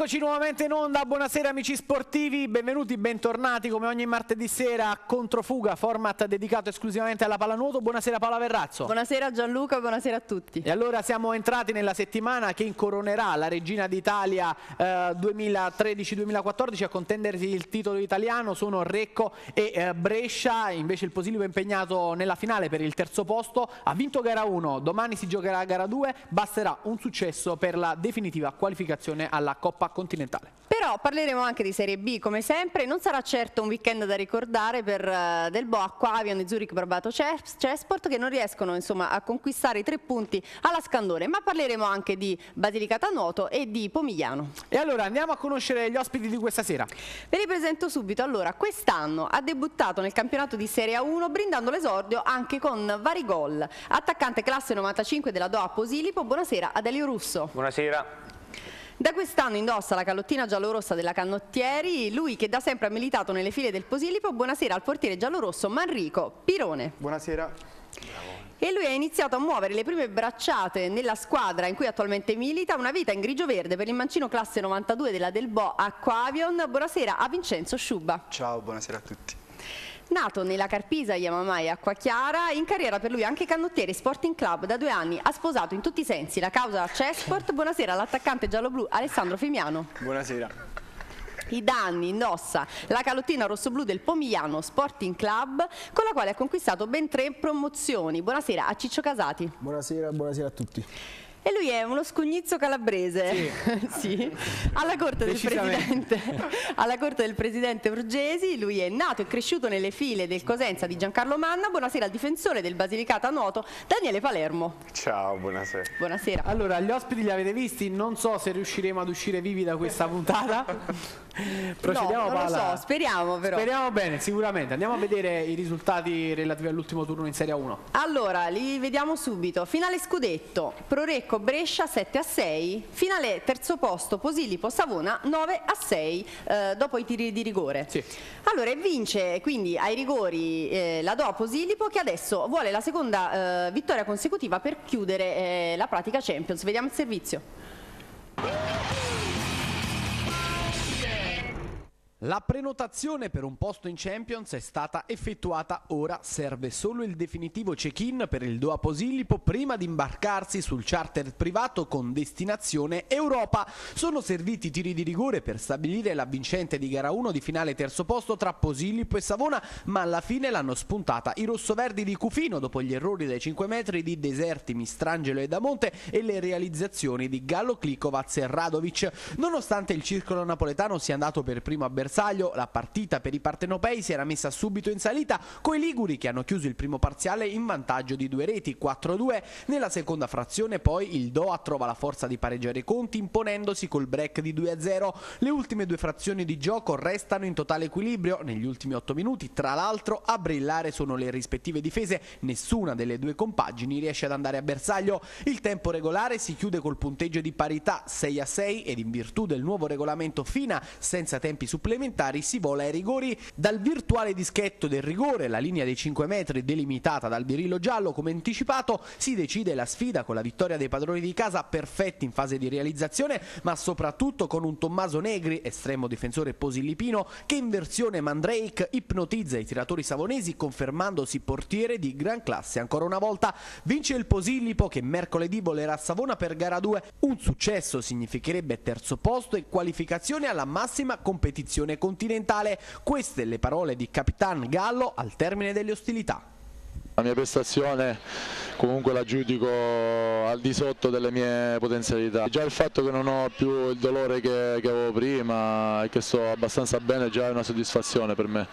Eccoci nuovamente in onda, buonasera amici sportivi, benvenuti, bentornati come ogni martedì sera a Controfuga, format dedicato esclusivamente alla pallanuoto. Buonasera Paola Verrazzo. Buonasera Gianluca, buonasera a tutti. E allora siamo entrati nella settimana che incoronerà la Regina d'Italia eh, 2013-2014 a contendersi il titolo italiano, sono Recco e eh, Brescia, invece il Posillipo è impegnato nella finale per il terzo posto, ha vinto gara 1, domani si giocherà gara 2, basterà un successo per la definitiva qualificazione alla Coppa continentale. Però parleremo anche di Serie B come sempre, non sarà certo un weekend da ricordare per uh, Del Bo, Aquavion e Zurich Barbato Cesport che non riescono insomma, a conquistare i tre punti alla Scandone, ma parleremo anche di Basilicata Nuoto e di Pomigliano. E allora andiamo a conoscere gli ospiti di questa sera. Ve li presento subito. Allora, quest'anno ha debuttato nel campionato di Serie A1 brindando l'esordio anche con vari gol. Attaccante classe 95 della Doa Posilipo, buonasera Adelio Russo. Buonasera. Da quest'anno indossa la calottina giallorossa della Cannottieri, lui che da sempre ha militato nelle file del Posilipo. Buonasera al portiere giallorosso Manrico Pirone. Buonasera. E lui ha iniziato a muovere le prime bracciate nella squadra in cui attualmente milita, una vita in grigio-verde per il mancino classe 92 della Del Bo Aquavion. Buonasera a Vincenzo Sciuba. Ciao, buonasera a tutti. Nato nella Carpisa Yamamai Acqua Chiara, in carriera per lui anche cannottiere Sporting Club da due anni, ha sposato in tutti i sensi la causa Chessport. Buonasera all'attaccante giallo-blu Alessandro Fimiano. Buonasera. I danni indossa la calottina rossoblu del Pomigliano Sporting Club con la quale ha conquistato ben tre promozioni. Buonasera a Ciccio Casati. Buonasera, buonasera a tutti. E lui è uno scugnizzo calabrese, sì. sì. Alla, corte alla, corte del presidente Urgesi, lui è nato e cresciuto nelle file del Cosenza di Giancarlo Manna, buonasera al difensore del Basilicata Nuoto, Daniele Palermo. Ciao, buonasera. Buonasera. Allora, gli ospiti li avete visti, non so se riusciremo ad uscire vivi da questa puntata. Procediamo no, non lo so, speriamo però. Speriamo bene, sicuramente. Andiamo a vedere i risultati relativi all'ultimo turno in Serie 1. Allora, li vediamo subito. Finale scudetto, Prorecco Brescia 7 a 6, finale terzo posto Posillipo Savona 9 a 6 eh, dopo i tiri di rigore. Sì. Allora, vince quindi ai rigori eh, la Do a Posillipo che adesso vuole la seconda eh, vittoria consecutiva per chiudere eh, la pratica Champions. Vediamo il servizio. La prenotazione per un posto in Champions è stata effettuata, ora serve solo il definitivo check-in per il Doha Posillipo prima di imbarcarsi sul charter privato con destinazione Europa. Sono serviti tiri di rigore per stabilire la vincente di gara 1 di finale terzo posto tra Posillipo e Savona, ma alla fine l'hanno spuntata i rossoverdi di Cufino dopo gli errori dai 5 metri di Deserti, Mistrangelo e Damonte e le realizzazioni di Gallo Klikovac e Radovic. Nonostante il circolo napoletano sia andato per primo a Bersaglio, bersaglio, la partita per i partenopei si era messa subito in salita, coi Liguri che hanno chiuso il primo parziale in vantaggio di due reti, 4-2. Nella seconda frazione poi il Doha trova la forza di pareggiare i conti imponendosi col break di 2-0. Le ultime due frazioni di gioco restano in totale equilibrio negli ultimi 8 minuti, tra l'altro a brillare sono le rispettive difese, nessuna delle due compagini riesce ad andare a bersaglio. Il tempo regolare si chiude col punteggio di parità 6-6 ed in virtù del nuovo regolamento FINA senza tempi supplementari supplementari si vola ai rigori dal virtuale dischetto del rigore, la linea dei 5 metri delimitata dal birillo giallo come anticipato, si decide la sfida con la vittoria dei padroni di casa perfetti in fase di realizzazione, ma soprattutto con un Tommaso Negri, estremo difensore posillipino, che in versione Mandrake ipnotizza i tiratori savonesi confermandosi portiere di gran classe. Ancora una volta vince il Posillipo che mercoledì volerà a Savona per gara 2. Un successo significherebbe terzo posto e qualificazione alla massima competizione nazione continentale. Queste le parole di Capitan Gallo al termine delle ostilità. La mia prestazione comunque la giudico al di sotto delle mie potenzialità. Già il fatto che non ho più il dolore che, che avevo prima e che sto abbastanza bene già è una soddisfazione per me.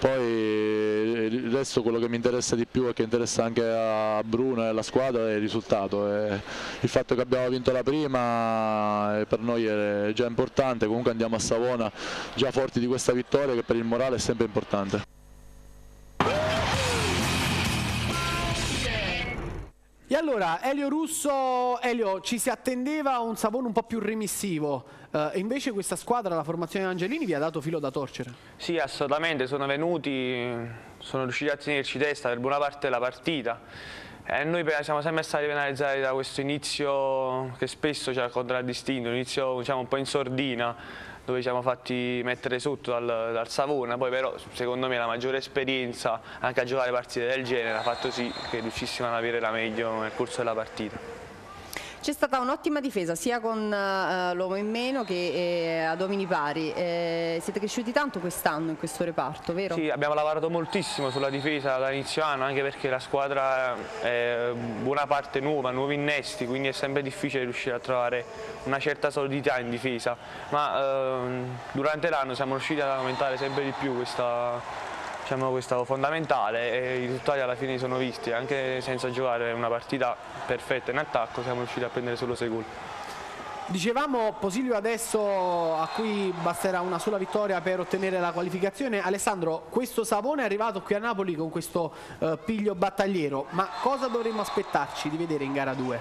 Poi il resto quello che mi interessa di più e che interessa anche a Bruno e alla squadra è il risultato. Il fatto che abbiamo vinto la prima per noi è già importante, comunque andiamo a Savona già forti di questa vittoria che per il morale è sempre importante. Allora, Elio Russo, Elio, ci si attendeva un Savone un po' più remissivo, uh, invece questa squadra, la formazione Angelini, vi ha dato filo da torcere? Sì, assolutamente, sono venuti, sono riusciti a tenerci testa per buona parte della partita. E noi siamo sempre stati penalizzati da questo inizio che spesso ci ha contraddistinto, un inizio diciamo, un po' in sordina, dove ci siamo fatti mettere sotto dal, dal, Savona, poi però secondo me la maggiore esperienza anche a giocare partite del genere ha fatto sì che riuscissimo ad avere la meglio nel corso della partita. C'è stata un'ottima difesa sia con uh, l'uomo in meno che eh, ad uomini pari. Eh, siete cresciuti tanto quest'anno in questo reparto, vero? Sì, abbiamo lavorato moltissimo sulla difesa da inizio anno, anche perché la squadra è buona parte nuova, nuovi innesti, quindi è sempre difficile riuscire a trovare una certa solidità in difesa. Ma ehm, durante l'anno siamo riusciti ad aumentare sempre di più questa, diciamo, questo fondamentale e i risultati alla fine sono visti, anche senza giocare una partita perfetta in attacco siamo riusciti a prendere solo 6 gol. Dicevamo Posilio adesso a cui basterà una sola vittoria per ottenere la qualificazione. Alessandro, questo Savone è arrivato qui a Napoli con questo uh, piglio battagliero, ma cosa dovremmo aspettarci di vedere in gara 2?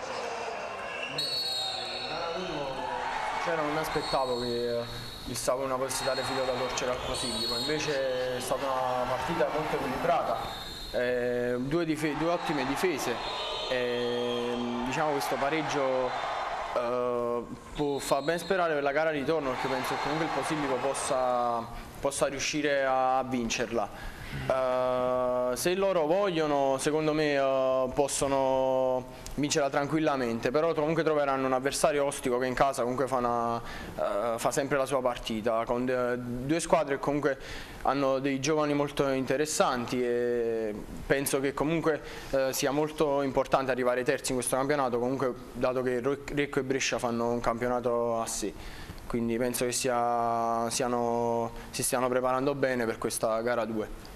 Cioè non mi aspettavo che il Savona potesse dare filo da torcere al Posillipo, invece è stata una partita molto equilibrata, eh, due, due, ottime difese, eh, diciamo questo pareggio eh, far ben sperare per la gara di ritorno perché penso che comunque il Posillipo possa, possa riuscire a vincerla. Uh, se loro vogliono, secondo me uh, possono vincerla tranquillamente, però comunque troveranno un avversario ostico che in casa comunque fa, una, uh, fa sempre la sua partita, con due squadre che comunque hanno dei giovani molto interessanti e penso che comunque sia molto importante arrivare terzi in questo campionato, comunque dato che Recco e Brescia fanno un campionato a sé quindi penso che sia, siano, si stiano preparando bene per questa gara 2.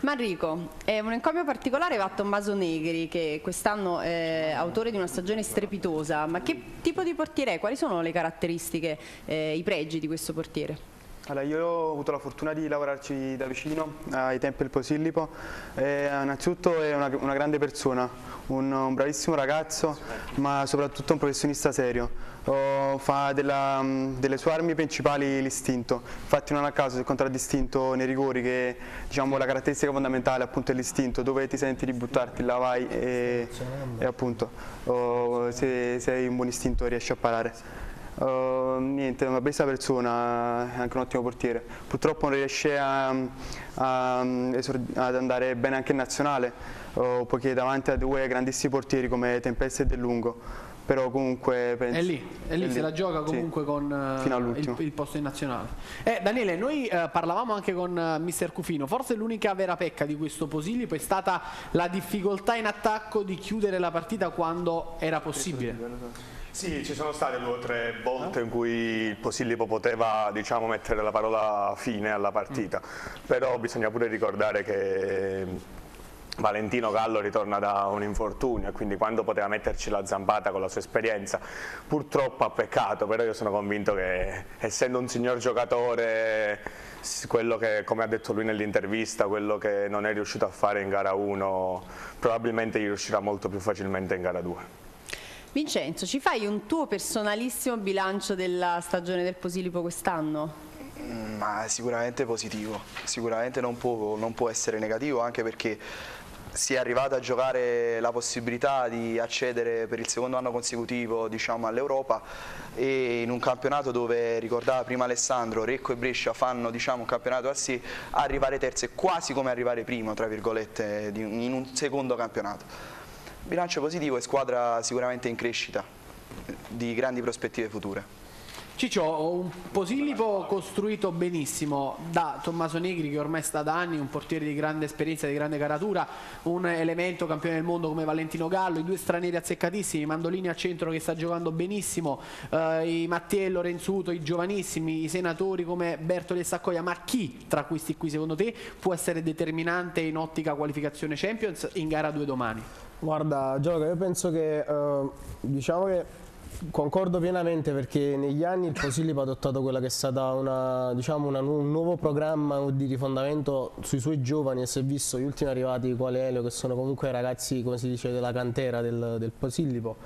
Manrico, è un encomio particolare va a Tommaso Negri che quest'anno è autore di una stagione strepitosa, ma che tipo di portiere è? Quali sono le caratteristiche, eh, i pregi di questo portiere? Allora, io ho avuto la fortuna di lavorarci da vicino ai tempi del Posillipo. E, innanzitutto è una, una grande persona, un, un, bravissimo ragazzo, ma soprattutto un professionista serio. Oh, fa della, delle sue armi principali l'istinto, infatti non a caso si è contraddistinto nei rigori che diciamo, la caratteristica fondamentale appunto è l'istinto, dove ti senti di buttarti là vai e, e appunto oh, se, se hai un buon istinto riesci a parare. Uh, niente, una bella persona, anche un ottimo portiere. Purtroppo non riesce a, a, ad andare bene anche in nazionale, uh, poiché davanti a due grandissimi portieri come Tempesta e Del Lungo. Però comunque penso, è lì, è lì, è se la gioca comunque sì, con uh, il, il, posto in nazionale. Eh, Daniele, noi parlavamo anche con mister Cufino, forse l'unica vera pecca di questo Posillipo è stata la difficoltà in attacco di chiudere la partita quando era possibile. Sì, ci sono state due o tre volte in cui il Posillipo poteva diciamo, mettere la parola fine alla partita, mm. però bisogna pure ricordare che Valentino Gallo ritorna da un infortunio e quindi quando poteva metterci la zampata con la sua esperienza purtroppo ha peccato, però io sono convinto che essendo un signor giocatore quello che come ha detto lui nell'intervista, quello che non è riuscito a fare in gara 1 probabilmente gli riuscirà molto più facilmente in gara 2. Vincenzo, ci fai un tuo personalissimo bilancio della stagione del Posilipo quest'anno? Mm, ma sicuramente positivo, sicuramente non può, non può essere negativo anche perché si è arrivata a giocare la possibilità di accedere per il secondo anno consecutivo diciamo, all'Europa e in un campionato dove, ricordava prima Alessandro, Recco e Brescia fanno diciamo, un campionato a sé, arrivare terze quasi come arrivare primo, tra virgolette, in un secondo campionato. Bilancio positivo e squadra sicuramente in crescita, di grandi prospettive future. Ciccio, un Posillipo costruito benissimo da Tommaso Negri che ormai sta da anni, un portiere di grande esperienza, di grande caratura, un elemento campione del mondo come Valentino Gallo, i due stranieri azzeccatissimi, Mandolini a centro che sta giocando benissimo, eh, i Mattia e Lorenzuto, i giovanissimi, i senatori come Bertoli e Saccoia, ma chi tra questi qui secondo te può essere determinante in ottica qualificazione Champions in gara 2 domani? Guarda Gioca, io penso che eh, diciamo che Concordo pienamente perché negli anni il Posillipo ha adottato quella che è stata una, diciamo una, un nuovo programma di rifondamento sui suoi giovani e si è visto gli ultimi arrivati quale Elio che sono comunque ragazzi come si dice della cantera del, del Posillipo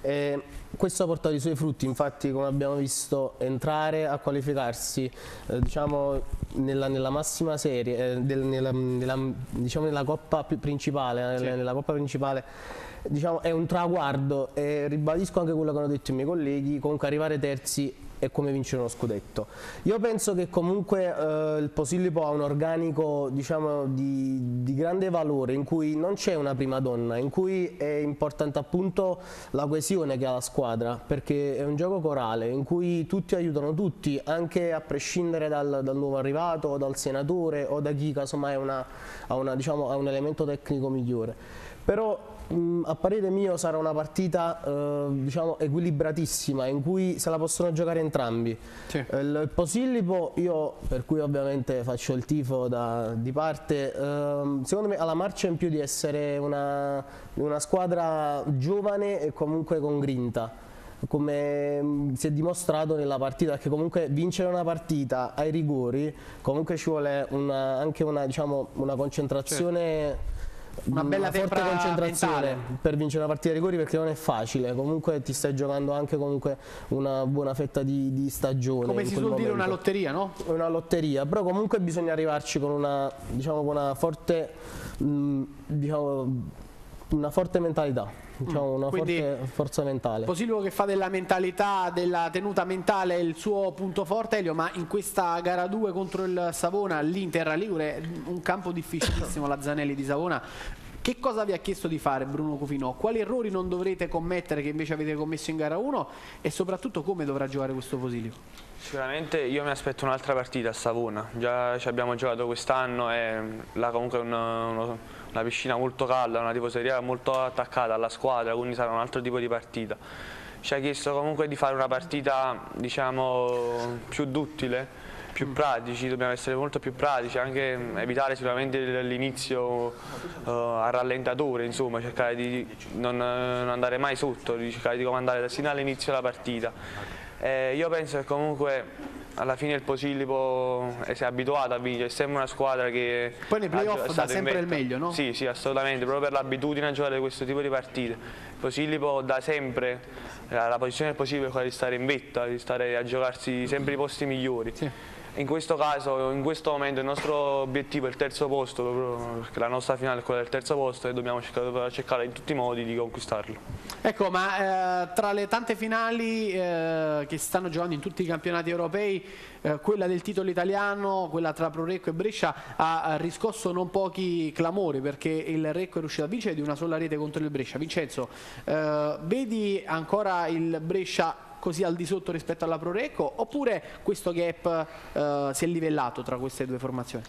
e questo ha portato i suoi frutti infatti come abbiamo visto entrare a qualificarsi eh, diciamo nella, nella, massima serie eh, del, nella, nella, diciamo nella coppa principale, sì. nella coppa principale diciamo, è un traguardo e ribadisco anche quello che hanno detto i miei colleghi, comunque arrivare terzi è come vincere uno scudetto. Io penso che comunque eh, il Posillipo ha un organico diciamo, di, di, grande valore in cui non c'è una prima donna, in cui è importante appunto la coesione che ha la squadra perché è un gioco corale in cui tutti aiutano tutti anche a prescindere dal, dal nuovo arrivato dal senatore o da chi casomai ha, una, diciamo, un elemento tecnico migliore. Però Mm, a parere mio sarà una partita eh, diciamo equilibratissima in cui se la possono giocare entrambi. Sì. Eh, il Posillipo, io per cui ovviamente faccio il tifo da, di parte, eh, secondo me ha la marcia in più di essere una, una squadra giovane e comunque con grinta come mm, si è dimostrato nella partita perché comunque vincere una partita ai rigori comunque ci vuole una, anche una, diciamo, una concentrazione certo una bella una forte concentrazione mentale. per vincere una partita di rigori perché non è facile comunque ti stai giocando anche comunque una buona fetta di, di stagione come si suol dire una lotteria no? una lotteria però comunque bisogna arrivarci con una diciamo con una forte mh, diciamo una forte mentalità diciamo, una Quindi, forte forza mentale. Posilio che fa della mentalità, della tenuta mentale il suo punto forte, Elio, ma in questa gara 2 contro il Savona, l'Inter Ligure, un campo difficilissimo, la Zanelli di Savona. Che cosa vi ha chiesto di fare Bruno Cufino? Quali errori non dovrete commettere che invece avete commesso in gara 1 e soprattutto come dovrà giocare questo Posilio? Sicuramente io mi aspetto un'altra partita a Savona, già ci abbiamo giocato quest'anno e là comunque è uno, uno una piscina molto calda, una tifoseria molto attaccata alla squadra, quindi sarà un altro tipo di partita. Ci ha chiesto comunque di fare una partita diciamo, più duttile, più mm. pratici, dobbiamo essere molto più pratici, anche evitare sicuramente l'inizio uh, a rallentatore, insomma, cercare di non, non, andare mai sotto, di cercare di comandare sin dall'inizio della partita. Eh, io penso che comunque alla fine il Posillipo eh, si è abituato a vincere, è sempre una squadra che... Poi nei playoff dà sempre il meglio, no? Sì, sì, assolutamente, proprio per l'abitudine a giocare questo tipo di partite. Il Posillipo da sempre, eh, la posizione del Posillipo è quella di stare in vetta, di stare a giocarsi sempre i posti migliori. In questo caso, in questo momento, il nostro obiettivo è il terzo posto, perché la nostra finale è quella del terzo posto e dobbiamo cercare, cercare in tutti i modi di conquistarlo. Ecco, ma eh, tra le tante finali eh, che si stanno giocando in tutti i campionati europei, eh, quella del titolo italiano, quella tra Pro Recco e Brescia, ha, ha riscosso non pochi clamori perché il Recco è riuscito a vincere di una sola rete contro il Brescia. Vincenzo, eh, vedi ancora il Brescia così al di sotto rispetto alla Pro Recco oppure questo gap eh, si è livellato tra queste due formazioni?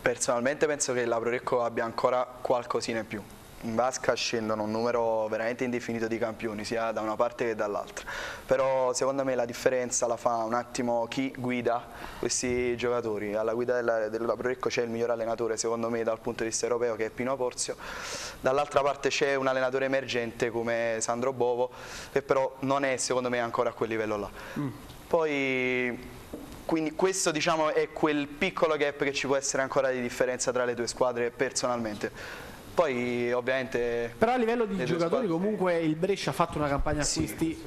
Personalmente penso che la Prorecco abbia ancora qualcosina in più. In vasca scendono un numero veramente indefinito di campioni, sia da una parte che dall'altra. Però secondo me la differenza la fa un attimo chi guida questi giocatori. Alla guida della, della Prorecco c'è il miglior allenatore, secondo me, dal punto di vista europeo, che è Pino Porzio. Dall'altra parte c'è un allenatore emergente come Sandro Bovo, che però non è, secondo me, ancora a quel livello là. Poi quindi questo diciamo, è quel piccolo gap che ci può essere ancora di differenza tra le due squadre personalmente. Poi ovviamente... Però a livello di giocatori squadre- comunque il Brescia ha fatto una campagna acquisti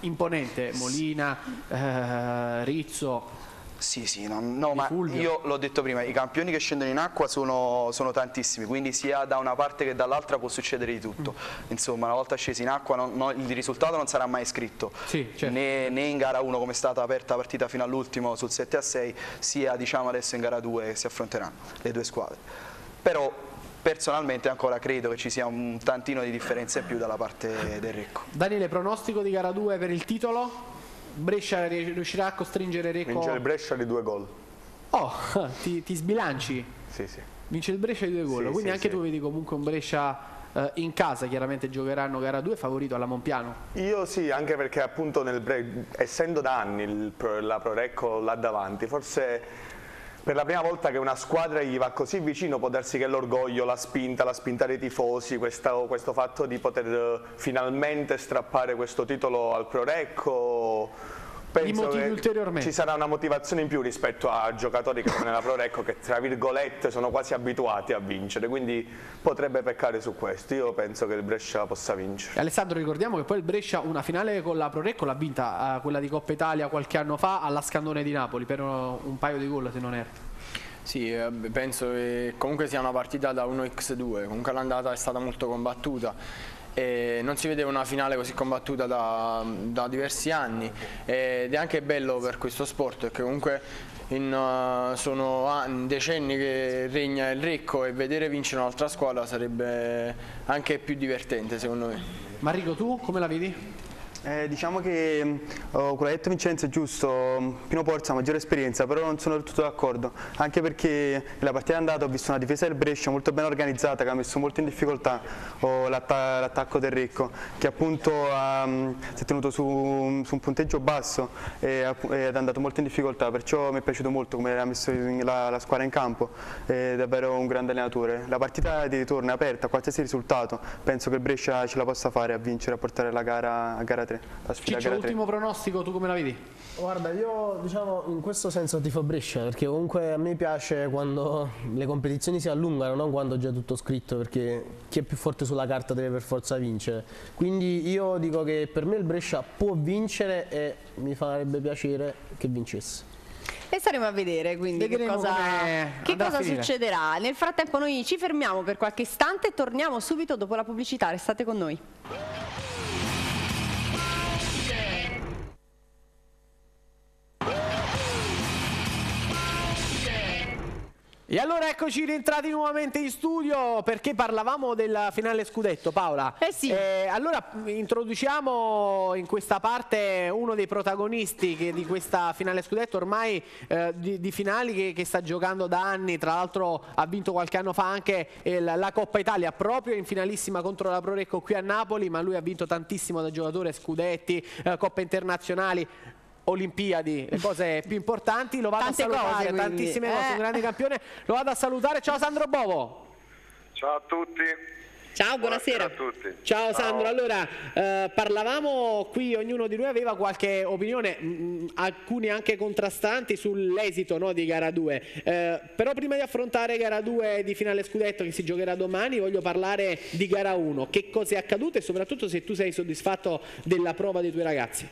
imponente, Molina, eh, Rizzo. Sì, sì, no, no, ma Fulvio. io l'ho detto prima, i campioni che scendono in acqua sono, sono tantissimi, quindi sia da una parte che dall'altra può succedere di tutto. Insomma, una volta scesi in acqua non- non- il risultato non sarà mai scritto, Sì, certo. né, né in gara 1 come è stata aperta la partita fino all'ultimo sul 7 a 6, sia diciamo adesso in gara 2 che si affronteranno le due squadre. Però personalmente ancora credo che ci sia un tantino di differenza in più dalla parte del Recco. Daniele, pronostico di gara 2 per il titolo? Brescia ri- riuscirà a costringere Recco? Vince il Brescia di due gol. Oh, ti, ti sbilanci? Sì, sì. Vince il Brescia di due gol, Sì, quindi sì, anche sì. tu vedi comunque un Brescia eh, in casa, chiaramente giocheranno gara 2 favorito alla Monpiano. Io sì, anche perché appunto nel bre- essendo da anni il Pro- la Prorecco là davanti, forse per la prima volta che una squadra gli va così vicino può darsi che l'orgoglio, la spinta, la spinta dei tifosi, questa- questo fatto di poter eh, finalmente strappare questo titolo al Prorecco. Li motivi che ulteriormente. Ci sarà una motivazione in più rispetto a giocatori che sono nella Prorecco che tra virgolette sono quasi abituati a vincere, quindi potrebbe peccare su questo. Io penso che il Brescia possa vincere. Alessandro, ricordiamo che poi il Brescia una finale con la Pro Recco l'ha vinta, eh, quella di Coppa Italia qualche anno fa alla Scandone di Napoli per un paio di gol se non erro. Sì, eh, penso che comunque sia una partita da 1x2, comunque l'andata è stata molto combattuta e non si vedeva una finale così combattuta da, da diversi anni ed è anche bello per questo sport perché comunque in, eh, sono anni, decenni che regna il Recco e vedere vincere un'altra squadra sarebbe anche più divertente secondo me. Marico, tu come la vedi? Eh, diciamo che oh, quello che ha detto Vincenzo è giusto, mh, Pino Porza ha maggiore esperienza, però non sono del tutto d'accordo, anche perché nella partita andata ho visto una difesa del Brescia molto ben organizzata che ha messo molto in difficoltà oh, l'atta- l'attacco del Recco, che appunto ha, mh, si è tenuto su, su un punteggio basso e ed è andato molto in difficoltà, perciò mi è piaciuto molto come ha messo la, la squadra in campo, è davvero un grande allenatore. La partita di ritorno è aperta, qualsiasi risultato, penso che il Brescia ce la possa fare a vincere, a portare la gara a gara 3. La sfida Ciccio, gara 3. ultimo pronostico, tu come la vedi? Guarda, io diciamo in questo senso tifo Brescia perché comunque a me piace quando le competizioni si allungano, non quando già è tutto scritto, perché chi è più forte sulla carta deve per forza vincere. Quindi io dico che per me il Brescia può vincere e mi farebbe piacere che vincesse. E staremo a vedere quindi che Vedremo cosa, che andrà a cosa succederà. Nel frattempo noi ci fermiamo per qualche istante e torniamo subito dopo la pubblicità. Restate con noi. E allora eccoci rientrati nuovamente in studio perché parlavamo della finale scudetto, Paola. Eh sì. allora mh, introduciamo in questa parte uno dei protagonisti che di questa finale scudetto, ormai eh, di, di finali che, che sta giocando da anni, tra l'altro ha vinto qualche anno fa anche eh, la, la Coppa Italia proprio in finalissima contro la Prorecco qui a Napoli, ma lui ha vinto tantissimo da giocatore, scudetti, eh, Coppe internazionali. Olimpiadi, le cose più importanti, lo vado Tante a salutare, cose, tantissime cose, Eh. un grande campione, lo vado a salutare, ciao Sandro Bovo. Ciao a tutti. Ciao, buonasera. Buonasera a tutti. Ciao Sandro, allora eh, parlavamo qui, ognuno di noi aveva qualche opinione, mh, alcune anche contrastanti sull'esito no, di gara 2, eh, però prima di affrontare gara 2 di finale scudetto che si giocherà domani voglio parlare di gara 1, che cosa è accaduto e soprattutto se tu sei soddisfatto della prova dei tuoi ragazzi.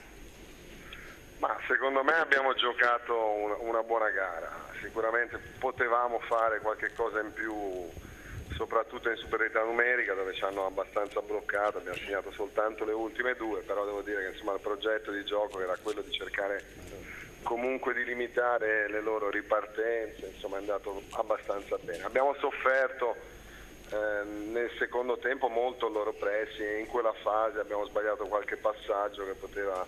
Ma secondo me abbiamo giocato una, buona gara, sicuramente potevamo fare qualche cosa in più soprattutto in superiorità numerica dove ci hanno abbastanza bloccato, abbiamo segnato soltanto le ultime due, però devo dire che insomma, il progetto di gioco era quello di cercare comunque di limitare le loro ripartenze, insomma è andato abbastanza bene. Abbiamo sofferto eh, nel secondo tempo molto il loro pressing, in quella fase abbiamo sbagliato qualche passaggio che poteva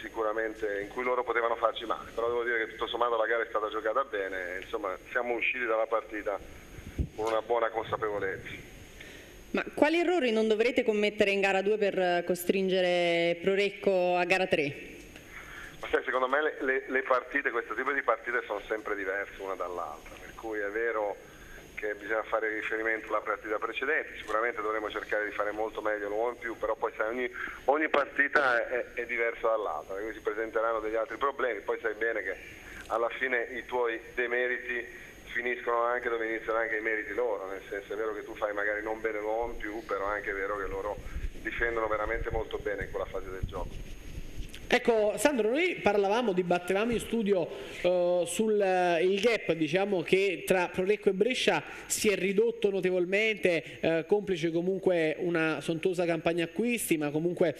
sicuramente in cui loro potevano farci male, però devo dire che tutto sommato la gara è stata giocata bene, insomma siamo usciti dalla partita con una buona consapevolezza. Ma quali errori non dovrete commettere in gara 2 per costringere Prorecco a gara 3? Ma sai, secondo me le, le, le partite, questo tipo di partite sono sempre diverse una dall'altra, per cui è vero che bisogna fare riferimento alla partita precedente, sicuramente dovremo cercare di fare molto meglio l'uomo in più, però poi sai, ogni, ogni partita è, è diversa dall'altra, quindi si presenteranno degli altri problemi, poi sai bene che alla fine i tuoi demeriti finiscono anche dove iniziano anche i meriti loro, nel senso è vero che tu fai magari non bene l'uomo in più, però è anche vero che loro difendono veramente molto bene in quella fase del gioco. Ecco Sandro, noi parlavamo, dibattevamo in studio uh, sul uh, gap diciamo, che tra Prorecco e Brescia si è ridotto notevolmente, uh, complice comunque una sontuosa campagna acquisti, ma comunque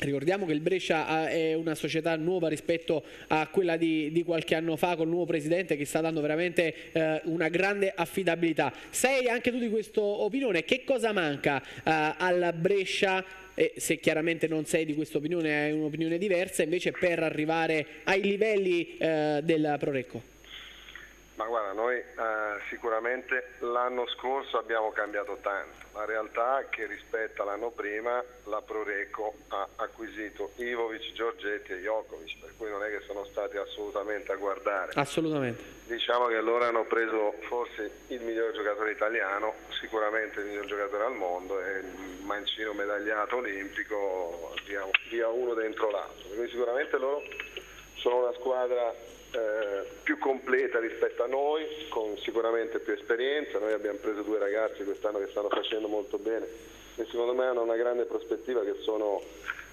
Ricordiamo che il Brescia è una società nuova rispetto a quella di, di qualche anno fa con il nuovo presidente che sta dando veramente eh, una grande affidabilità. Sei anche tu di questa opinione? Che cosa manca eh, al Brescia e se chiaramente non sei di questa opinione hai un'opinione diversa invece per arrivare ai livelli eh, del Prorecco? Ma guarda, noi eh, sicuramente l'anno scorso abbiamo cambiato tanto. La realtà è che rispetto all'anno prima la Proreco ha acquisito Ivovic, Giorgetti e Jokovic, per cui non è che sono stati assolutamente a guardare. Assolutamente. Diciamo che loro hanno preso forse il miglior giocatore italiano, sicuramente il miglior giocatore al mondo e il mancino medagliato olimpico via, via uno dentro l'altro. Quindi sicuramente loro sono una squadra eh, più completa rispetto a noi, con sicuramente più esperienza. Noi abbiamo preso due ragazzi quest'anno che stanno facendo molto bene e secondo me hanno una grande prospettiva che sono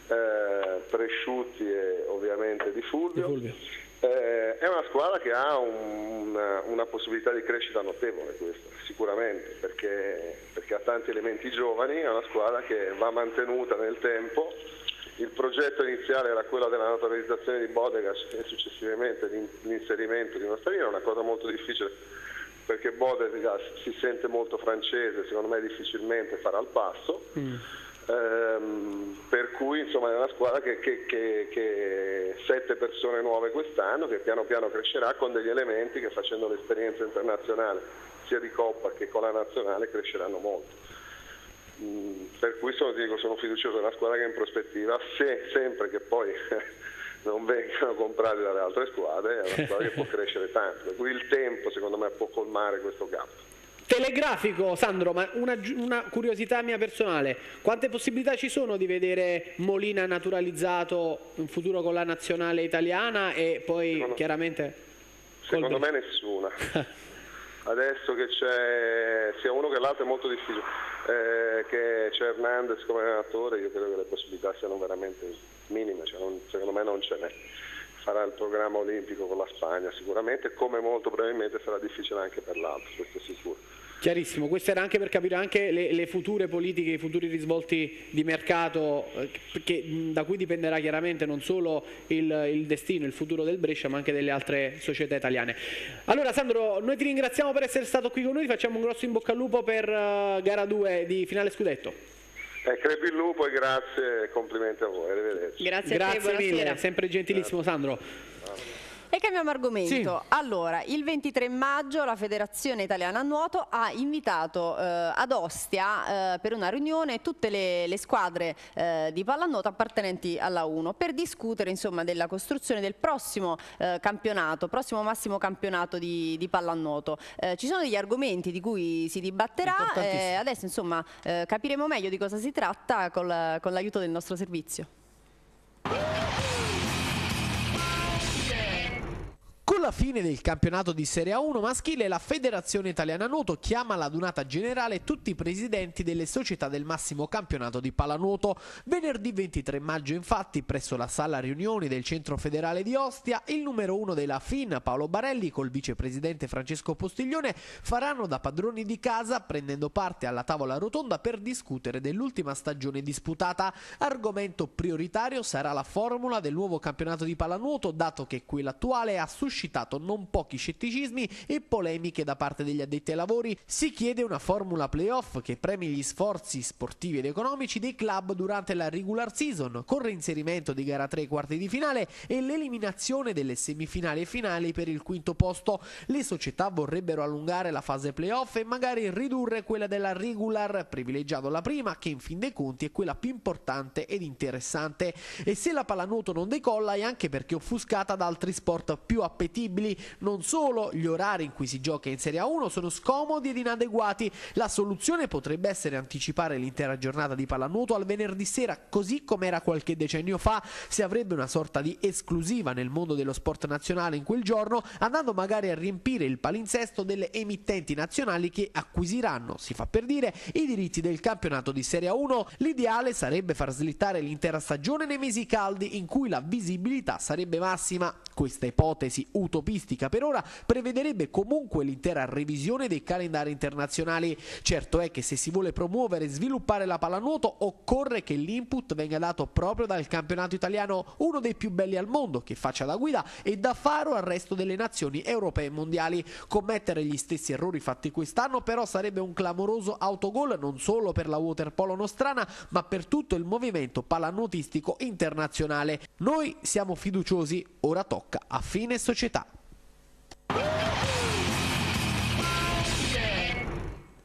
eh, Presciutti e ovviamente Di Fulvio. Di Fulvio. Eh, è una squadra che ha un, una, una, possibilità di crescita notevole questa, sicuramente, perché, perché ha tanti elementi giovani, è una squadra che va mantenuta nel tempo il progetto iniziale era quello della naturalizzazione di Bodegas e successivamente l'inserimento di una straniera, è una cosa molto difficile perché Bodegas si sente molto francese, secondo me difficilmente farà il passo. Mm. Ehm, per cui insomma, è una squadra che, che, che, che sette persone nuove quest'anno, che piano piano crescerà con degli elementi che facendo l'esperienza internazionale sia di Coppa che con la nazionale cresceranno molto. Mm, per cui sono, dico, sono fiducioso della squadra che è in prospettiva, se sempre che poi non vengano comprati dalle altre squadre, è una squadra che può crescere tanto, cui il tempo secondo me può colmare questo gap. Telegrafico Sandro, ma una, una, curiosità mia personale, quante possibilità ci sono di vedere Molina naturalizzato in futuro con la nazionale italiana e poi secondo, chiaramente... Secondo me nessuna. Adesso che c'è sia uno che l'altro è molto difficile eh, che c'è Hernandez come allenatore, io credo che le possibilità siano veramente minime, cioè non, secondo me non ce n'è. Farà il programma olimpico con la Spagna sicuramente, come molto probabilmente sarà difficile anche per l'altro, questo è sicuro. Chiarissimo, questo era anche per capire anche le, le future politiche, i futuri risvolti di mercato eh, che, da cui dipenderà chiaramente non solo il, il, destino, il futuro del Brescia ma anche delle altre società italiane. Allora Sandro, noi ti ringraziamo per essere stato qui con noi, facciamo un grosso in bocca al lupo per uh, gara 2 di finale scudetto. Eh, crepi il lupo e grazie e complimenti a voi, arrivederci. Grazie, grazie a te, mille, sempre gentilissimo Sandro. E cambiamo argomento. Allora, il 23 maggio la Federazione Italiana Nuoto ha invitato eh, ad Ostia eh, per una riunione tutte le, le squadre eh, di pallanuoto appartenenti alla 1 per discutere insomma della costruzione del prossimo eh, campionato, prossimo massimo campionato di, di pallanuoto. Eh, ci sono degli argomenti di cui si dibatterà, eh, adesso insomma capiremo meglio di cosa si tratta col- con l'aiuto del nostro servizio. Con la fine del campionato di Serie A1 maschile, la Federazione Italiana Nuoto chiama all'adunata generale tutti i presidenti delle società del massimo campionato di pallanuoto. Venerdì 23 maggio, infatti, presso la sala riunioni del Centro Federale di Ostia, il numero uno della FIN, Paolo Barelli, col vicepresidente Francesco Postiglione, faranno da padroni di casa, prendendo parte alla tavola rotonda per discutere dell'ultima stagione disputata. Argomento prioritario sarà la formula del nuovo campionato di pallanuoto, dato che quella attuale ha suscitato non pochi scetticismi e polemiche da parte degli addetti ai lavori. Si chiede una formula playoff che premi gli sforzi sportivi ed economici dei club durante la regular season, con reinserimento di gara 3 e quarti di finale e l'eliminazione delle semifinali e finali per il quinto posto. Le società vorrebbero allungare la fase playoff e magari ridurre quella della regular, privilegiando la prima, che in fin dei conti è quella più importante ed interessante. E se la pallanuoto non decolla è anche perché offuscata da altri sport più appetibili. Non solo gli orari in cui si gioca in Serie A1 sono scomodi ed inadeguati. La soluzione potrebbe essere anticipare l'intera giornata di pallanuoto al venerdì sera, così come era qualche decennio fa. Si avrebbe una sorta di esclusiva nel mondo dello sport nazionale in quel giorno, andando magari a riempire il palinsesto delle emittenti nazionali che acquisiranno, si fa per dire, i diritti del campionato di Serie A1. L'ideale sarebbe far slittare l'intera stagione nei mesi caldi in cui la visibilità sarebbe massima. Questa ipotesi utopistica per ora prevederebbe comunque l'intera revisione dei calendari internazionali. Certo è che se si vuole promuovere e sviluppare la pallanuoto occorre che l'input venga dato proprio dal campionato italiano, uno dei più belli al mondo, che faccia da guida e da faro al resto delle nazioni europee e mondiali. Commettere gli stessi errori fatti quest'anno però sarebbe un clamoroso autogol non solo per la waterpolo nostrana ma per tutto il movimento pallanuotistico internazionale. Noi siamo fiduciosi, ora tocca a fine società.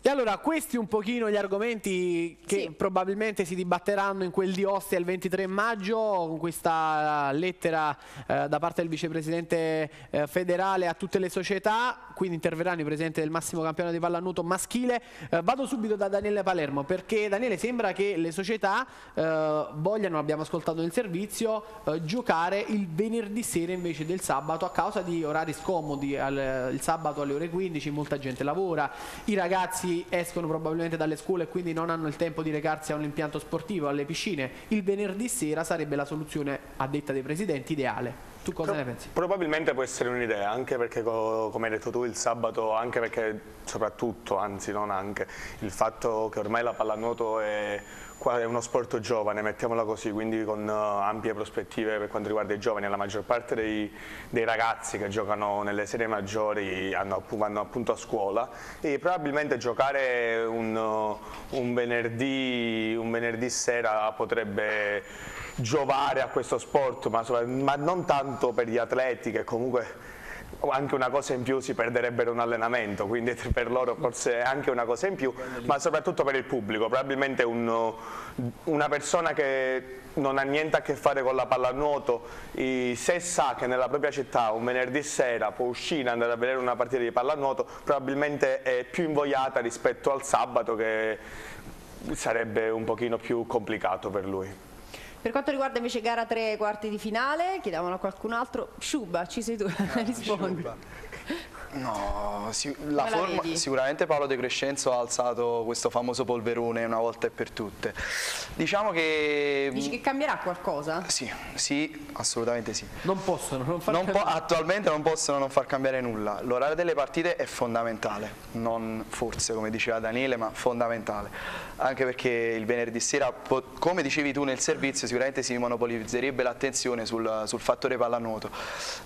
E allora questi un pochino gli argomenti che probabilmente si dibatteranno in quel di Ostia il 23 maggio con questa lettera eh, da parte del vicepresidente eh, federale a tutte le società, quindi interverranno i presidenti del massimo campionato di pallanuoto maschile. Eh, vado subito da Daniele Palermo perché Daniele sembra che le società eh, vogliano, abbiamo ascoltato nel servizio, eh, giocare il venerdì sera invece del sabato a causa di orari scomodi, al- il sabato alle ore 15 molta gente lavora, i ragazzi escono probabilmente dalle scuole e quindi non hanno il tempo di recarsi a un impianto sportivo, alle piscine. Il venerdì sera sarebbe la soluzione, a detta dei presidenti, ideale. Tu cosa ne pensi? Probabilmente può essere un'idea, anche perché co- come hai detto tu il sabato, anche perché soprattutto, anzi non anche, il fatto che ormai la pallanuoto è, è uno sport giovane, mettiamola così, quindi con eh, ampie prospettive per quanto riguarda i giovani, la maggior parte dei, dei ragazzi che giocano nelle serie maggiori hanno vanno appunto a scuola e probabilmente giocare un, un venerdì, un venerdì sera potrebbe giovare a questo sport, ma, ma non tanto per gli atleti che comunque anche una cosa in più si perderebbero un allenamento, quindi per loro forse è anche una cosa in più, ma soprattutto per il pubblico, probabilmente un- una persona che non ha niente a che fare con la pallanuoto, se sa che nella propria città un venerdì sera può uscire e andare a vedere una partita di pallanuoto, probabilmente è più invogliata rispetto al sabato che sarebbe un pochino più complicato per lui. Per quanto riguarda invece gara 3 quarti di finale, chiedevano a qualcun altro. Sciuba, ci sei tu, rispondi. No, si- la la forma- vedi? sicuramente Paolo De Crescenzo ha alzato questo famoso polverone una volta e per tutte. Diciamo che... Dici che cambierà qualcosa? Sì, sì, assolutamente sì. Non possono, non far Non po- cambiare. attualmente non possono non far cambiare nulla. L'orario delle partite è fondamentale, non forse come diceva Daniele, ma fondamentale. Anche perché il venerdì sera, come dicevi tu nel servizio, sicuramente si monopolizzerebbe l'attenzione sul, sul fattore pallanuoto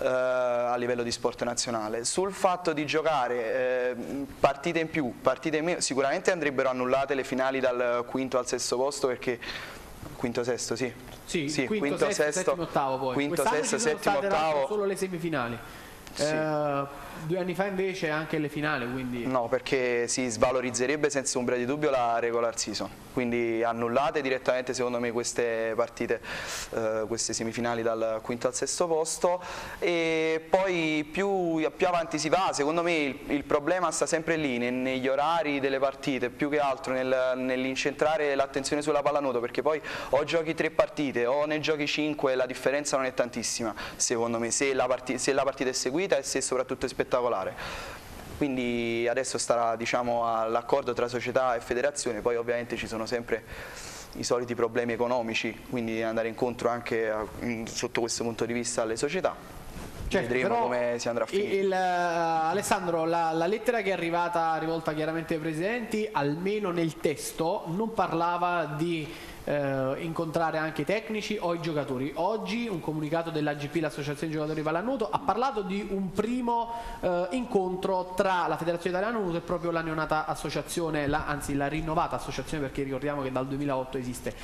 eh, a livello di sport nazionale. Sul fatto di giocare eh, partite in più, partite in meno, sicuramente andrebbero annullate le finali dal quinto al sesto posto perché quinto sesto, sì. Sì, Sì, quinto, quinto, sesto, sesto, settimo, ottavo poi. quinto, sesto, settimo, ottavo. solo le semifinali. Sì. Eh, due anni fa invece anche le finali, quindi... No, perché si svalorizzerebbe senza ombra di dubbio la regular season, quindi annullate direttamente secondo me queste partite, eh, queste semifinali dal quinto al sesto posto e poi più, più avanti si va, secondo me il, il problema sta sempre lì, ne- negli orari delle partite, più che altro nel- nell'incentrare l'attenzione sulla pallanuoto, perché poi o giochi tre partite o ne giochi cinque, la differenza non è tantissima, secondo me, se la, parti- se la partita è seguita e se soprattutto è spettacolare. Quindi adesso starà diciamo, all'accordo tra società e federazione, poi ovviamente ci sono sempre i soliti problemi economici, quindi andare incontro anche a- sotto questo punto di vista alle società. Certo, Vedremo come si andrà a finire. il- eh, Alessandro, la, la lettera che è arrivata, rivolta chiaramente ai presidenti, almeno nel testo, non parlava di eh, incontrare anche i tecnici o i giocatori. Oggi un comunicato dell'AGP, l'Associazione Giocatori Pallanuoto, ha parlato di un primo eh, incontro tra la Federazione Italiana Nuoto e proprio la neonata associazione, la- anzi la rinnovata associazione perché ricordiamo che dal 2008 esiste.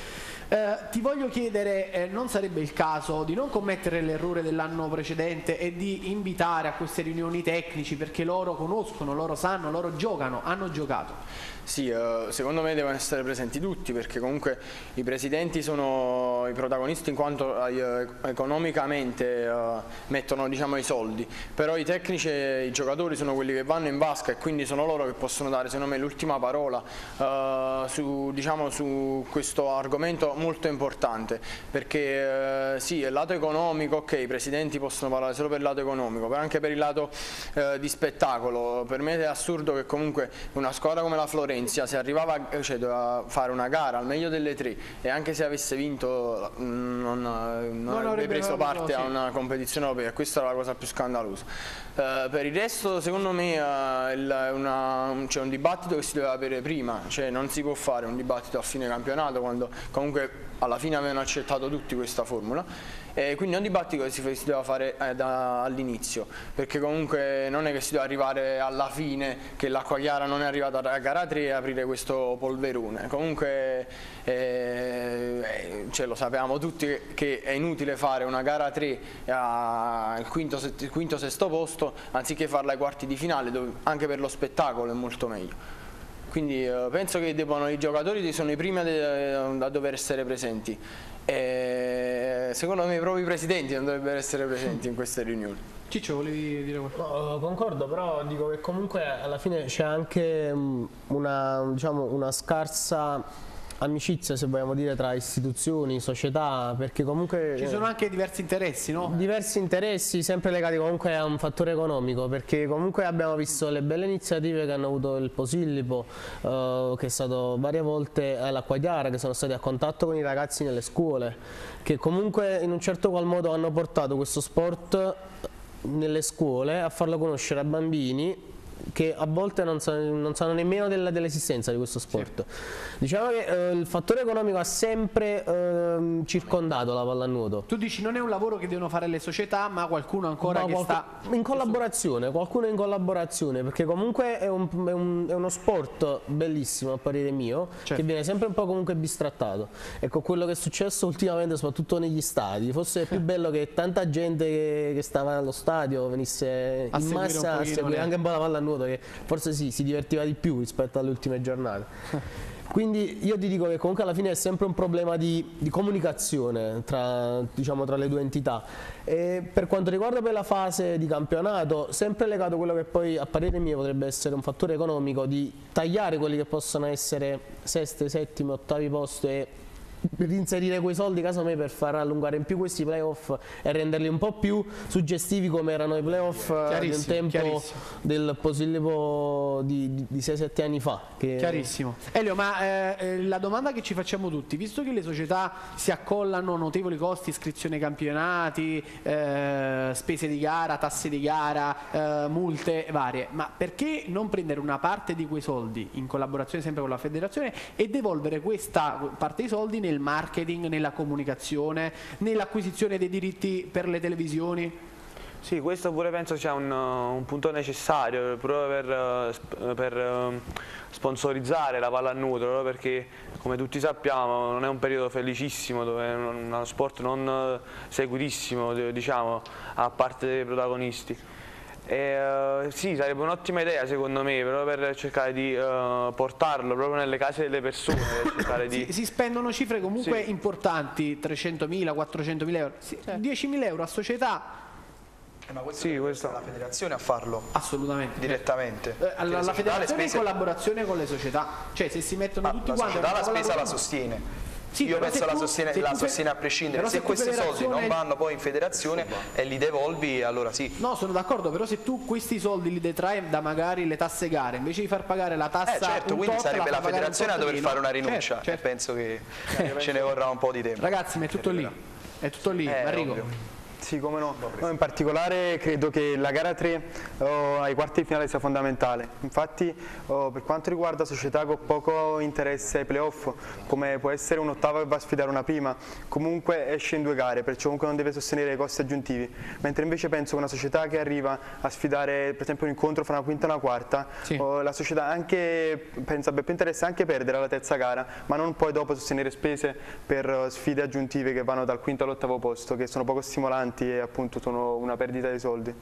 Eh, ti voglio chiedere, eh, non sarebbe il caso di non commettere l'errore dell'anno precedente e di invitare a queste riunioni tecnici perché loro conoscono, loro sanno, loro giocano, hanno giocato. Sì, eh, secondo me devono essere presenti tutti perché comunque i presidenti sono i protagonisti in quanto eh, economicamente eh, mettono diciamo, i soldi, però i tecnici e i giocatori sono quelli che vanno in vasca e quindi sono loro che possono dare secondo me l'ultima parola eh, su, diciamo, su questo argomento molto importante. Perché eh, sì, il lato economico, ok, i presidenti possono parlare solo per il lato economico, però anche per il lato eh, di spettacolo, per me è assurdo che comunque una squadra come la Florenzia se arrivava, cioè doveva fare una gara al meglio delle tre e anche se avesse vinto mm, non, non avrebbe avrebbe preso parte a sì. una competizione europea, questa è la cosa più scandalosa. Eh, per il resto secondo me eh, una- c'è un dibattito che si doveva avere prima, cioè non si può fare un dibattito a fine campionato quando comunque alla fine avevano accettato tutti questa formula e quindi è un dibattito che si, si doveva fare eh, all'inizio perché comunque non è che si deve arrivare alla fine che l'acqua chiara non è arrivata a gara 3 e aprire questo polverone comunque eh, eh, cioè, lo sapevamo tutti che, è inutile fare una gara 3 al quinto, quinto sesto posto anziché farla ai quarti di finale dove anche per lo spettacolo è molto meglio quindi eh, penso che debbano, i giocatori sono i primi a dover essere presenti. E secondo me i presidenti non dovrebbero essere presenti in queste riunioni. Ciccio, volevi dire qualcosa? No, concordo, però dico che comunque alla fine c'è anche mm, una, diciamo, una scarsa amicizia, se vogliamo dire, tra istituzioni, società, perché comunque... Ci sono anche diversi interessi, no? Diversi interessi sempre legati comunque a un fattore economico perché comunque abbiamo visto le belle iniziative che hanno avuto il Posillipo eh, che è stato varie volte all'Acqua Chiara che sono stati a contatto con i ragazzi nelle scuole che comunque in un certo qual modo hanno portato questo sport nelle scuole a farlo conoscere a bambini che a volte non sanno, non sanno nemmeno della- dell'esistenza di questo sport. Diciamo che eh, il fattore economico ha sempre ehm, circondato la pallanuoto. Tu dici non è un lavoro che devono fare le società, ma qualcuno ancora Ma che qualcu- sta... in collaborazione, qualcuno in collaborazione, perché comunque è, un- è un- è uno sport bellissimo a parere mio, Certo. che viene sempre un po' comunque bistrattato. Ecco quello che è successo ultimamente, soprattutto negli stadi, forse è più bello che tanta gente che, che stava allo stadio venisse A in massa a seguire le- anche un po' la pallanuoto, che forse sì, si divertiva di più rispetto alle ultime giornate. Quindi io ti dico che comunque alla fine è sempre un problema di, di comunicazione tra, diciamo, tra le due entità. E per quanto riguarda poi la fase di campionato, sempre legato a quello che poi a parere mio potrebbe essere un fattore economico di tagliare quelli che possono essere seste, settimi, ottavi posti e rinserire quei soldi casomai per far allungare in più questi playoff e renderli un po' più suggestivi come erano i playoff eh, di un tempo del Posillipo di, di, di 6-7 anni fa. Che Chiarissimo. Elio, ma eh, eh, la domanda che ci facciamo tutti, visto che le società si accollano notevoli costi, iscrizione ai campionati, eh, spese di gara, tasse di gara, eh, multe varie, ma perché non prendere una parte di quei soldi in collaborazione sempre con la federazione e devolvere questa parte dei soldi nel marketing, nella comunicazione, nell'acquisizione dei diritti per le televisioni? Sì, questo pure penso sia un, un punto necessario proprio per, eh, per eh, sponsorizzare la proprio perché come tutti sappiamo non è un periodo felicissimo, dove è uno sport non eh, seguitissimo diciamo, a parte dei protagonisti. E, uh, sì, sarebbe un'ottima idea secondo me, proprio per cercare di uh, portarlo proprio nelle case delle persone. di... si, si, spendono cifre comunque sì. importanti, 300.000, 400.000 euro, sì, certo. 10.000 euro a società. Eh, ma questo sì, questo... la federazione a farlo? Assolutamente. Direttamente? Eh, alla, la federazione spese... in collaborazione con le società. Cioè se si mettono ma tutti la quanti la spesa la sostiene sì, Io penso la sostiene, la sostiene a prescindere, se, se questi soldi non vanno poi in federazione e li devolvi allora sì. No, sono d'accordo, però se tu questi soldi li detrai da magari le tasse gare, invece di far pagare la tassa... Eh certo, quindi tot, sarebbe la, la federazione a dover fare una rinuncia certo, certo. e penso che ce ne vorrà un po' di tempo. Ragazzi, ma è tutto lì, è tutto lì, eh, Arrigo. Sì, come no. no. In particolare credo che la gara 3 oh, ai quarti di finale sia fondamentale. Infatti oh, per quanto riguarda società con poco interesse ai playoff, come può essere un'ottava che va a sfidare una prima, comunque esce in due gare, perciò comunque non deve sostenere i costi aggiuntivi. Mentre invece penso che una società che arriva a sfidare per esempio un incontro fra una quinta e una quarta, sì. oh, la società anche, pensa abbia più interesse anche perdere la terza gara, ma non poi dopo sostenere spese per sfide aggiuntive che vanno dal quinto all'ottavo posto, che sono poco stimolanti importanti e appunto sono una perdita di soldi.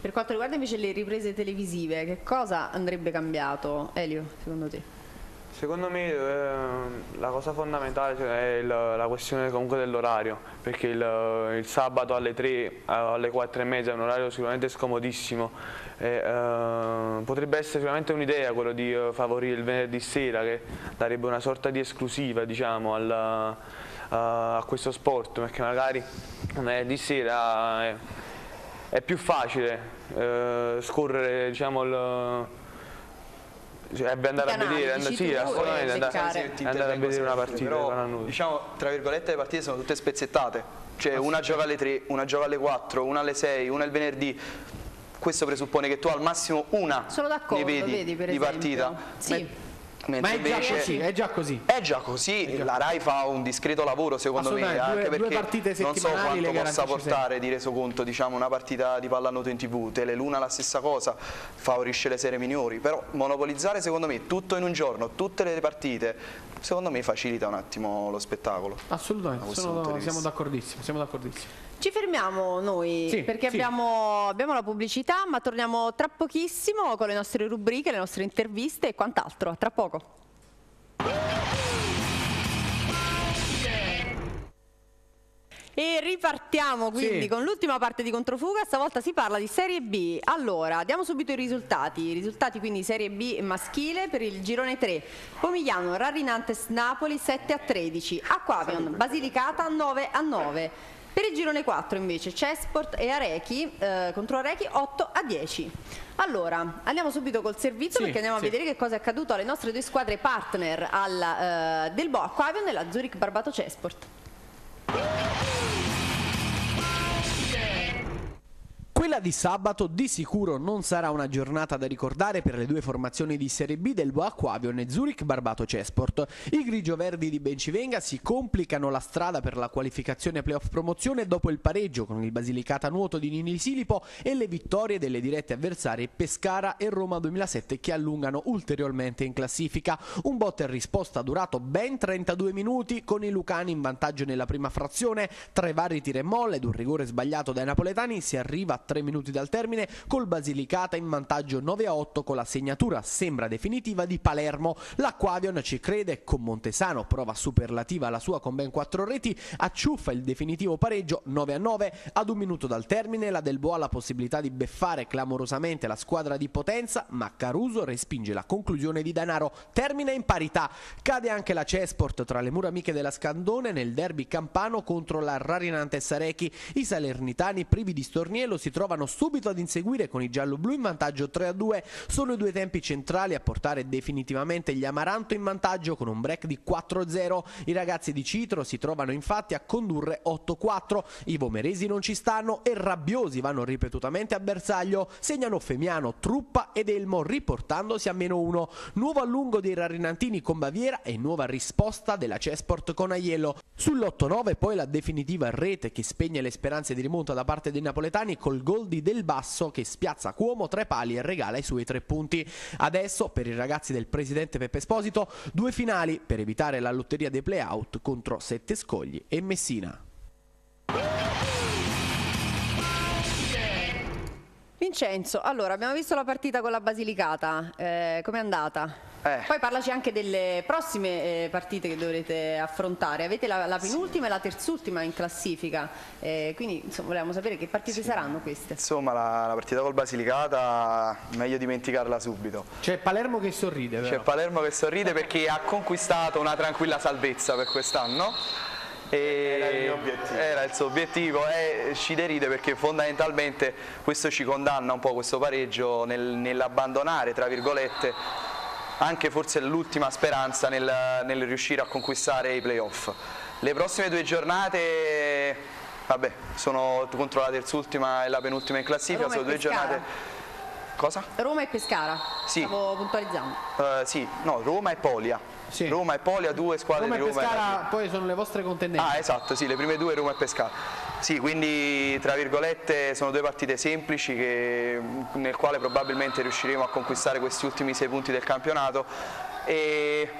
Per quanto riguarda invece le riprese televisive, che cosa andrebbe cambiato? Elio, secondo te? Secondo me eh, la cosa fondamentale cioè, è il, la questione comunque dell'orario, perché il, il, sabato alle 3, alle 4 e mezza è un orario sicuramente scomodissimo. E, eh, potrebbe essere sicuramente un'idea quello di uh, favorire il venerdì sera, che darebbe una sorta di esclusiva diciamo, alla, uh, a questo sport, perché magari di sera è, è più facile uh, scorrere diciamo, il, cioè, andare canali, a vedere, and sì, assolutamente, andare, andare a vedere una partita. Però, diciamo, tra virgolette, le partite sono tutte spezzettate. Cioè una gioca alle 3, una gioca alle 4, una alle 6, una il venerdì. Questo presuppone che tu al massimo una ne vedi, vedi di partita. Sì. Ma è già così, è già così. È già così, è già la RAI fa un discreto lavoro secondo me, due, anche perché non so quanto possa portare di resoconto diciamo, una partita di pallanuoto in tv, Teleluna la stessa cosa, favorisce le serie minori, però monopolizzare secondo me tutto in un giorno, tutte le partite, secondo me facilita un attimo lo spettacolo. Assolutamente, sono, siamo d'accordissimo, siamo d'accordissimo. Ci fermiamo noi sì, perché sì. Abbiamo, abbiamo, la pubblicità, ma torniamo tra pochissimo con le nostre rubriche, le nostre interviste e quant'altro. Tra poco. E ripartiamo quindi sì. con l'ultima parte di Controfuga, stavolta si parla di Serie B. Allora, diamo subito i risultati. I risultati quindi Serie B maschile per il girone 3. Pomigliano, Rarinantes Napoli 7 a 13, Aquavion, Basilicata 9 a 9. Per il girone 4 invece Cesport e Arechi eh, contro Arechi 8 a 10. Allora, andiamo subito col servizio sì, perché andiamo sì. a vedere che cosa è accaduto alle nostre due squadre partner alla, eh, del Bo Aquavion e la Zurich Barbato Cesport. Quella di sabato di sicuro non sarà una giornata da ricordare per le due formazioni di Serie B del Boacquavion e Zurich Barbato Cesport. I grigio-verdi di Bencivenga si complicano la strada per la qualificazione playoff promozione dopo il pareggio con il Basilicata Nuoto di Nini Silipo e le vittorie delle dirette avversarie Pescara e Roma 2007 che allungano ulteriormente in classifica. Un botte e risposta durato ben 32 minuti con i Lucani in vantaggio nella prima frazione. Tra i vari tiri e molle ed un rigore sbagliato dai napoletani si arriva a 3 minuti dal termine col Basilicata in vantaggio 9 a 8 con la segnatura sembra definitiva di Palermo. L'Aquavion ci crede con Montesano, prova superlativa alla sua con ben 4 reti, acciuffa il definitivo pareggio 9 a 9 ad un minuto dal termine la Del Boa ha la possibilità di beffare clamorosamente la squadra di Potenza ma Caruso respinge la conclusione di Danaro termina in parità. Cade anche la Cesport tra le mura amiche della Scandone nel derby campano contro la Rarinante Sarechi. I salernitani privi di storniello si trovano trovano subito ad inseguire con i giallo-blu in vantaggio 3-2. Sono i due tempi centrali a portare definitivamente gli Amaranto in vantaggio con un break di 4-0. I ragazzi di Citro si trovano infatti a condurre 8-4. I vomeresi non ci stanno e rabbiosi vanno ripetutamente a bersaglio. Segnano Femiano, Truppa ed Elmo riportandosi a meno 1. Nuovo allungo dei Rarinantini con Baviera e nuova risposta della Cesport con Aiello. Sull'8-9 poi la definitiva rete che spegne le speranze di rimonta da parte dei napoletani col gol di Del Basso che spiazza Cuomo tre pali e regala i suoi tre punti. Adesso per i ragazzi del presidente Peppe Esposito due finali per evitare la lotteria dei playout contro Sette Scogli e Messina. Vincenzo, allora abbiamo visto la partita con la Basilicata, eh, com'è andata? Eh. Poi parlaci anche delle prossime eh, partite che dovrete affrontare. Avete la, la penultima e la terzultima in classifica, eh, quindi insomma, volevamo sapere che partite saranno queste. Insomma, la, la partita col Basilicata, meglio dimenticarla subito. C'è Palermo che sorride, C'è? Palermo che sorride perché ha conquistato una tranquilla salvezza per quest'anno. E Era il mio obiettivo. Era il suo obiettivo e ci deride perché fondamentalmente questo ci condanna un po' questo pareggio nel- nell'abbandonare, tra virgolette, anche forse l'ultima speranza nel, nel riuscire a conquistare i playoff. Le prossime due giornate, vabbè, sono contro la terzultima e la penultima in classifica, Roma sono due Pescara. giornate... Cosa? Roma e Pescara, Sì. stavo puntualizzando. Eh, sì, no, Roma e Polia. Sì. Roma e Polia, due squadre Roma di Roma. e Pescara poi sono le vostre contendenti. Ah, esatto, sì, le prime due Roma e Pescara. Sì, quindi tra virgolette sono due partite semplici che- nel quale probabilmente riusciremo a conquistare questi ultimi sei punti del campionato e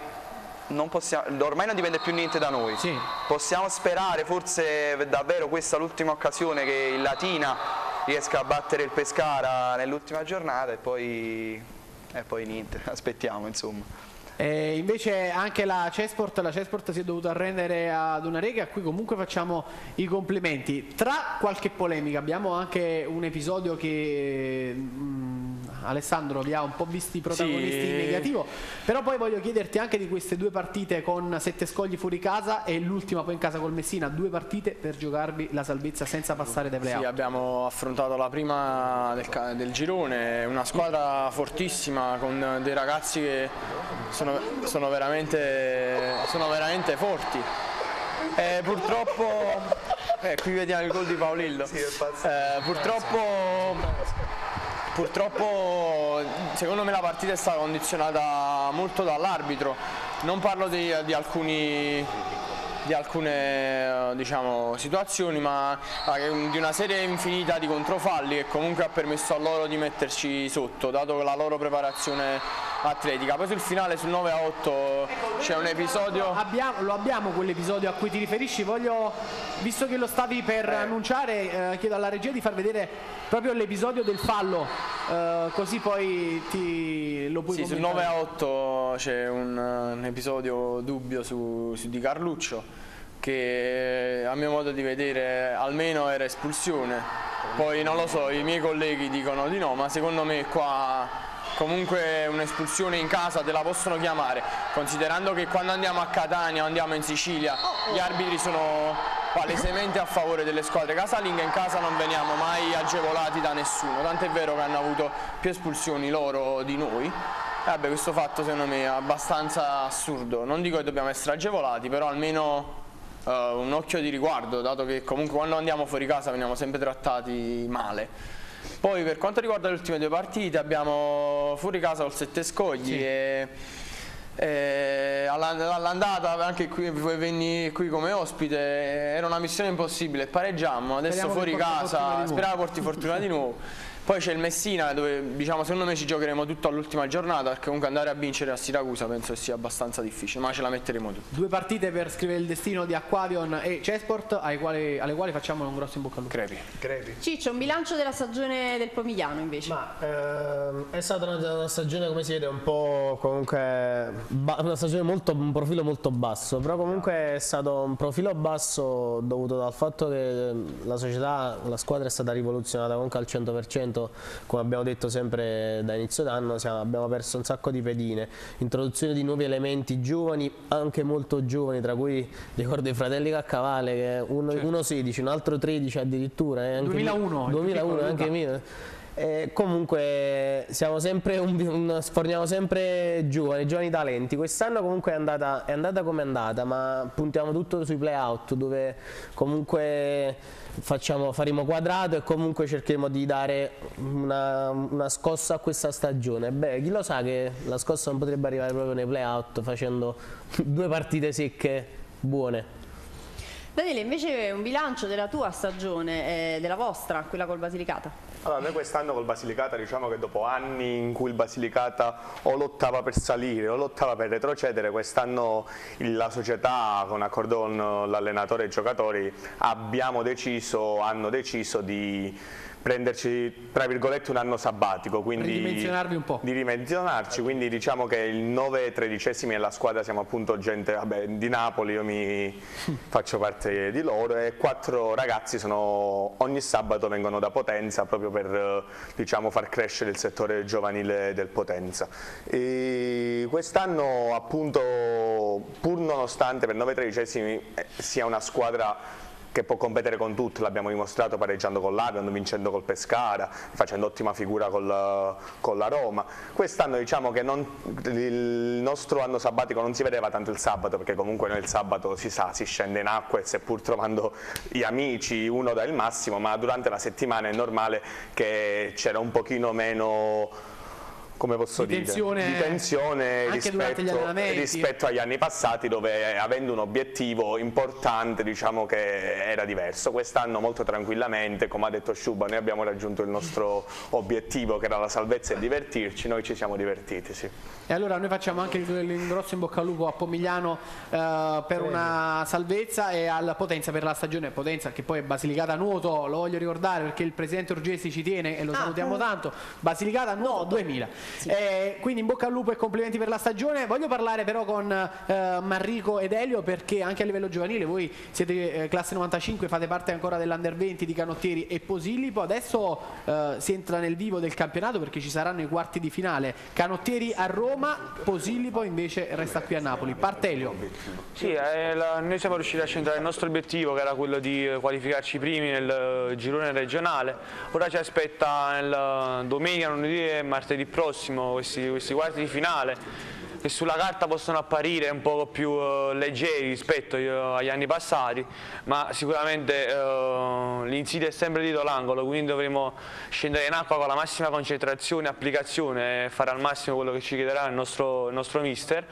non possiamo, ormai non dipende più niente da noi. Sì. Possiamo sperare, forse davvero questa è l'ultima occasione che il Latina riesca a battere il Pescara nell'ultima giornata e poi, e poi niente, aspettiamo insomma. E invece anche la Cesport, la Cesport si è dovuta arrendere ad una rega a cui comunque facciamo i complimenti. Tra qualche polemica abbiamo anche un episodio che mm, Alessandro vi ha un po' visti protagonisti Sì. in negativo, però poi voglio chiederti anche di queste due partite con sette scogli fuori casa e l'ultima poi in casa col Messina, due partite per giocarvi la salvezza senza passare dai Sì, playout. abbiamo affrontato la prima del, del girone, una squadra fortissima con dei ragazzi che sono, sono veramente, sono veramente forti. E purtroppo, eh, qui vediamo il gol di Paolillo. Eh, purtroppo Purtroppo secondo me la partita è stata condizionata molto dall'arbitro, non parlo di, di alcuni di alcune diciamo, situazioni ma di una serie infinita di controfalli che comunque ha permesso a loro di metterci sotto dato la loro preparazione atletica poi sul finale sul 9 a 8 c'è un episodio Abbiamo- lo abbiamo quell'episodio a cui ti riferisci, voglio, visto che lo stavi per annunciare, eh, chiedo alla regia di far vedere proprio l'episodio del fallo, eh, così poi ti, lo puoi Sì, sul commentare. 9 a 8 c'è un, un episodio dubbio su, su Di Carluccio che a mio modo di vedere almeno era espulsione. Poi non lo so, i miei colleghi dicono di no, ma secondo me qua comunque un'espulsione in casa te la possono chiamare, considerando che quando andiamo a Catania o andiamo in Sicilia gli arbitri sono palesemente a favore delle squadre casalinghe, in casa non veniamo mai agevolati da nessuno, tant'è vero che hanno avuto più espulsioni loro di noi. E Vabbè, questo fatto secondo me è abbastanza assurdo, non dico che dobbiamo essere agevolati, però almeno eh, un occhio di riguardo, dato che comunque quando andiamo fuori casa veniamo sempre trattati male. Poi per quanto riguarda le ultime due partite abbiamo fuori casa col Sette Scogli e, e alla- all'andata anche qui venni qui come ospite era una missione impossibile, pareggiamo, adesso Speriamo fuori casa, speriamo porti fortuna di nuovo. Poi c'è il Messina dove diciamo secondo me ci giocheremo tutto all'ultima giornata perché comunque andare a vincere a Siracusa penso sia abbastanza difficile, ma ce la metteremo tutta. Due partite per scrivere il destino di Aquavion e Cesport, alle quali facciamo un grosso in bocca al lupo. Crepi. Ciccio, un bilancio della stagione del Pomigliano invece. Ma ehm, è stata una, una stagione, come si vede, un po' comunque una stagione molto, un profilo molto basso, però comunque è stato un profilo basso dovuto dal fatto che la società, la squadra è stata rivoluzionata comunque al 100% rinnovamento, come abbiamo detto sempre da inizio d'anno, abbiamo perso un sacco di pedine, introduzione di nuovi elementi giovani, anche molto giovani, tra cui ricordo i fratelli Caccavale, che uno, Certo. uno 16, un altro 13 addirittura. eh, anche 2001, il 2001 piccolo anche mio. Eh, comunque siamo sempre un, un- sforniamo sempre giovani, giovani talenti. Quest'anno comunque è andata, è andata come è andata, ma puntiamo tutto sui playout dove comunque facciamo, faremo quadrato e comunque cercheremo di dare una, una scossa a questa stagione. Beh, chi lo sa che la scossa non potrebbe arrivare proprio nei playout facendo due partite secche buone. Daniele, invece un bilancio della tua stagione, eh, della vostra, quella col Basilicata. Allora, noi quest'anno col Basilicata diciamo che dopo anni in cui il Basilicata o lottava per salire o lottava per retrocedere, quest'anno la società con accordo con l'allenatore e i giocatori abbiamo deciso, hanno deciso di prenderci tra virgolette un anno sabbatico, quindi Ridimensionarvi un po'. di ridimensionarci, quindi diciamo che il 9 tredicesimi della squadra siamo appunto gente vabbè, di Napoli, io mi faccio parte di loro e quattro ragazzi sono, ogni sabato vengono da Potenza proprio per diciamo, far crescere il settore giovanile del Potenza. Quest'anno appunto pur nonostante per 9 tredicesimi eh, sia una squadra che può competere con tutti, l'abbiamo dimostrato pareggiando con l'Avion, vincendo col Pescara, facendo ottima figura col- con la Roma. Quest'anno diciamo che non- il nostro anno sabbatico non si vedeva tanto il sabato, perché comunque noi il sabato si sa, si scende in acqua e seppur trovando gli amici uno dà il massimo, ma durante la settimana è normale che c'era un pochino meno come posso Di dire, tensione di tensione rispetto, rispetto agli anni passati dove avendo un obiettivo importante diciamo che era diverso. Quest'anno molto tranquillamente, come ha detto Sciuba, noi abbiamo raggiunto il nostro obiettivo che era la salvezza e divertirci, noi ci siamo divertiti. Sì. E allora noi facciamo anche l'ingrosso in bocca al lupo a Pomigliano eh, per una salvezza e al Potenza per la stagione Potenza che poi è Basilicata Nuoto, lo voglio ricordare perché il presidente Orgesi ci tiene e lo Ah, salutiamo mm. tanto. Basilicata Nuoto 2000. Eh, quindi in bocca al lupo e complimenti per la stagione. Voglio parlare però con eh, Manrico ed Elio perché anche a livello giovanile voi siete eh, classe 95, fate parte ancora dell'Under 20 di Canottieri e Posillipo. Adesso eh, si entra nel vivo del campionato perché ci saranno i quarti di finale. Canottieri a Roma, Posillipo invece resta qui a Napoli. Parte Elio. Sì, eh, la- noi siamo riusciti a centrare il nostro obiettivo che era quello di eh, qualificarci primi nel eh, girone regionale. Ora ci aspetta nel, domenica, lunedì e martedì prossimo questi, questi quarti di finale che sulla carta possono apparire un po' più eh, leggeri rispetto eh, agli anni passati, ma sicuramente eh, l'insidia è sempre dietro l'angolo, quindi dovremo scendere in acqua con la massima concentrazione applicazione e fare al massimo quello che ci chiederà il nostro, il nostro mister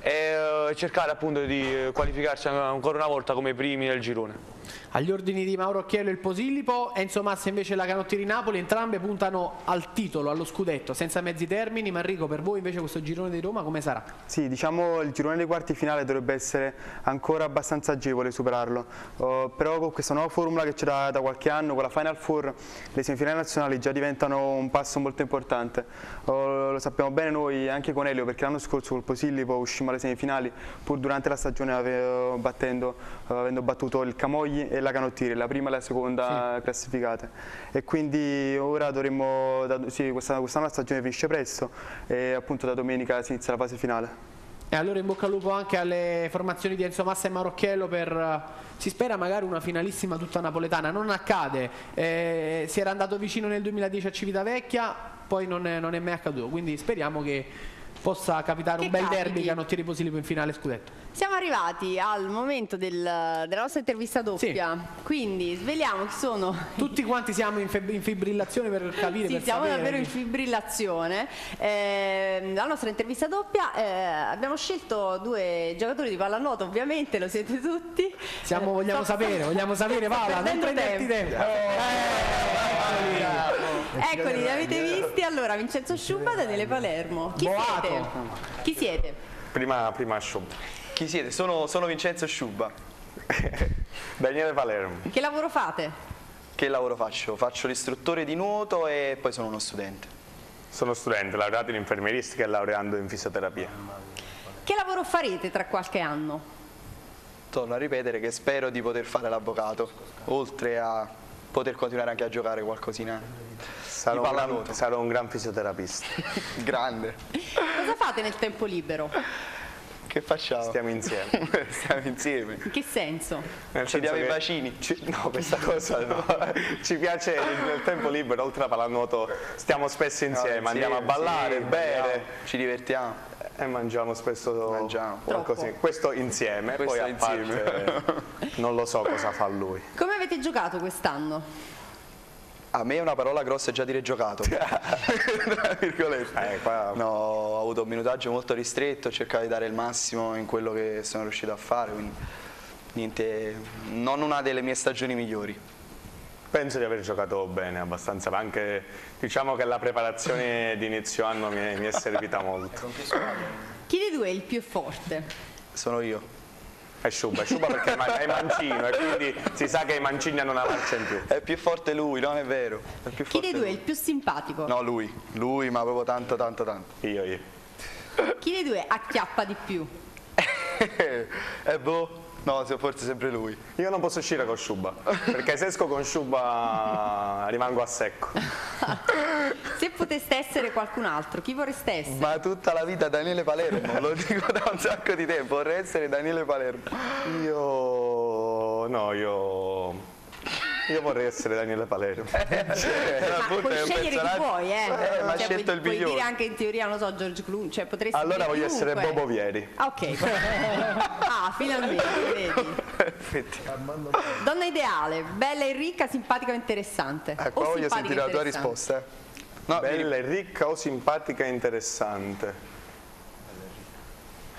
e eh, cercare appunto di eh, qualificarci ancora una volta come primi nel girone. Agli ordini di Mauro Occhiello e il Posillipo, Enzo Massa invece la Canottieri Napoli, entrambe puntano al titolo, allo scudetto, senza mezzi termini. Manrico, per voi invece questo girone di Roma come sarà? Sì, diciamo il girone dei quarti finale dovrebbe essere ancora abbastanza agevole superarlo, Oh, però con questa nuova formula che c'era da qualche anno, con la Final Four, le semifinali nazionali già diventano un passo molto importante. Oh, lo sappiamo bene noi anche con Elio perché l'anno scorso col Posillipo uscimmo alle semifinali pur durante la stagione ave- battendo, eh, avendo battuto il Camogli e la Canottieri, la prima e la seconda classificate. E quindi ora dovremmo, sì, questa- quest'anno la stagione finisce presto e appunto da domenica si inizia la fase finale. E allora in bocca al lupo anche alle formazioni di Enzo Massa e Marocchiello per, eh, si spera magari una finalissima tutta napoletana, non accade, Eh, si era andato vicino nel 2010 a Civitavecchia, poi non è, non è mai accaduto, quindi speriamo che possa capitare Che un bel capiti. derby Canottieri Posillipo in finale scudetto. Siamo arrivati al momento del- della nostra intervista doppia, quindi sveliamo chi sono. Tutti quanti siamo in, feb- in fibrillazione per capire, Sì, per siamo sapere davvero in fibrillazione. Eh, la nostra intervista doppia, eh, abbiamo scelto due giocatori di pallanuoto, ovviamente lo siete tutti. Siamo- vogliamo Sto- sapere, vogliamo sapere, Paola, non prenderti tempo. Eccoli, li avete visti? Allora, Vincenzo Sciuba, Daniele Palermo. Chi Boato. siete? Chi siete? Prima, prima Sciuba. Chi siete? Sono, sono Vincenzo Sciuba. Daniele Palermo. Che lavoro fate? Che lavoro faccio? Faccio l'istruttore di nuoto e poi sono uno studente. Sono studente, laureato in infermieristica e laureando in fisioterapia. Che lavoro farete tra qualche anno? Torno a ripetere che spero di poter fare l'avvocato, oltre a poter continuare anche a giocare qualcosina Sarò, di un gran, sarò un gran fisioterapista. Grande. Cosa fate nel tempo libero? Che facciamo? Stiamo insieme. Stiamo insieme. In che senso? Nel Ci senso diamo i bacini. ci- no, questa cosa no. Ci piace nel tempo libero, oltre a pallanuoto, stiamo spesso insieme, andiamo a ballare, sì, bere balliamo, Ci divertiamo. e mangiamo spesso Mangiamo. qualcosa. Troppo. Questo insieme, Questo poi a insieme. parte non lo so cosa fa lui. Come avete giocato quest'anno? A me è una parola grossa già dire giocato. Tra virgolette. Eh, qua- No, ho avuto un minutaggio molto ristretto, ho cercato di dare il massimo in quello che sono riuscito a fare, quindi niente, non una delle mie stagioni migliori. Penso di aver giocato bene abbastanza, ma anche diciamo che la preparazione di inizio anno mi è, mi è servita molto. Chi dei due è il più forte? Sono io. È Sciuba, è Sciuba perché è man- è mancino e quindi si sa che i mancini hanno una marcia in più. È più forte lui, non è vero. È più Chi dei due è il più simpatico? No, lui. Lui, ma proprio tanto, tanto, tanto. Io, io. Chi dei due acchiappa di più? E boh, no, se- forse sempre lui. Io non posso uscire con Sciuba, perché se esco con Sciuba rimango a secco. Se poteste essere qualcun altro, chi vorreste essere? Ma tutta la vita Daniele Palermo, lo dico da un sacco di tempo, vorrei essere Daniele Palermo. Io... no, io... Io vorrei essere Daniele Palermo. Ma puoi scegliere chi vuoi, eh? Eh, ma Cioè, scelto puoi, il puoi migliore. dire anche in teoria, non so, George Clooney, cioè potresti Allora voglio essere chiunque. Bobo Vieri. Ah, ok. finalmente, vedi. Donna ideale, bella e ricca, simpatica o interessante? Eh, O qua voglio sentire la tua interessante? risposta. No, Bella e ricca o simpatica e interessante?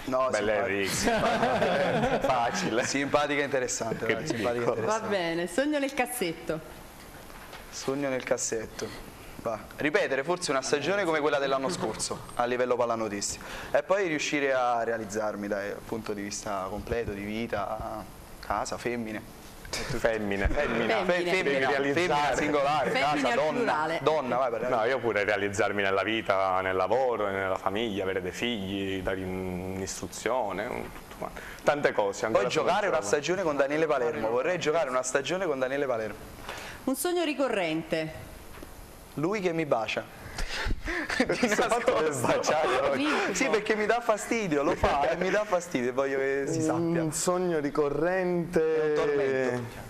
no, Bella e simpatica. ricca. Facile. Simpatica e interessante, Che dai, simpatica e dico. Va interessante. bene, sogno nel cassetto. Sogno nel cassetto. Va. Ripetere forse una stagione come quella dell'anno scorso a livello pallanotistico e poi riuscire a realizzarmi dal punto di vista completo di vita, casa, femmine. Femmine, femmina. Femmine. Femmina, femmina singolare, Femmine casa, donna, plurale. donna, vai per No, io pure realizzarmi nella vita, nel lavoro, nella famiglia, avere dei figli, dare un'istruzione, un- tutto quanto. tante cose. Poi giocare una stagione con Daniele Palermo, vorrei giocare una stagione con Daniele Palermo. Un sogno ricorrente. Lui che mi bacia. Baciare oggi. L'incubo. Sì, perché mi dà fastidio, lo fa e mi dà fastidio e voglio che si sappia. Un sogno ricorrente. È un tormento.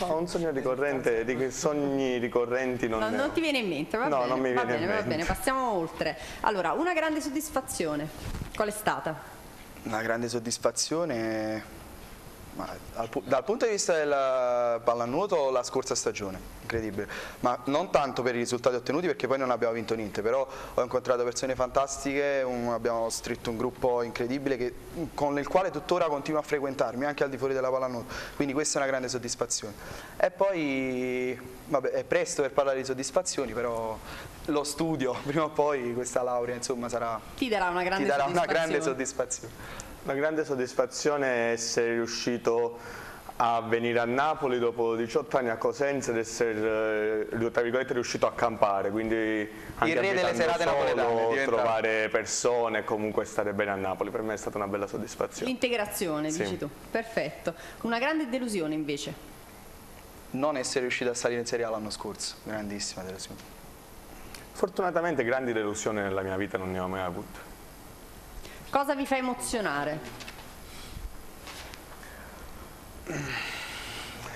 No, un sogno ricorrente, di quei sogni ricorrenti non No, non ho. ti viene in mente, va No, bene, non mi va viene in bene, va mente. bene, passiamo oltre. Allora, una grande soddisfazione. Qual è stata? Una grande soddisfazione ma dal, pu- dal punto di vista del pallanuoto la scorsa stagione, incredibile, ma non tanto per i risultati ottenuti perché poi non abbiamo vinto niente, però ho incontrato persone fantastiche, un- abbiamo stretto un gruppo incredibile che- con il quale tuttora continuo a frequentarmi anche al di fuori della pallanuoto, quindi questa è una grande soddisfazione. E poi, vabbè, è presto per parlare di soddisfazioni, però lo studio, prima o poi questa laurea insomma sarà, Ti darà una grande ti darà una soddisfazione. grande soddisfazione. Una grande soddisfazione è essere riuscito a venire a Napoli dopo 18 anni a Cosenza ed essere eh, tra virgolette, riuscito a campare, quindi anche re delle serate solo, napoletane, diventa- trovare persone e comunque stare bene a Napoli, per me è stata una bella soddisfazione. L'integrazione, Sì. dici tu. Perfetto. Una grande delusione invece. Non essere riuscito a salire in Serie A l'anno scorso, grandissima delusione. Fortunatamente grandi delusioni nella mia vita non ne ho mai avute. Cosa vi fa emozionare?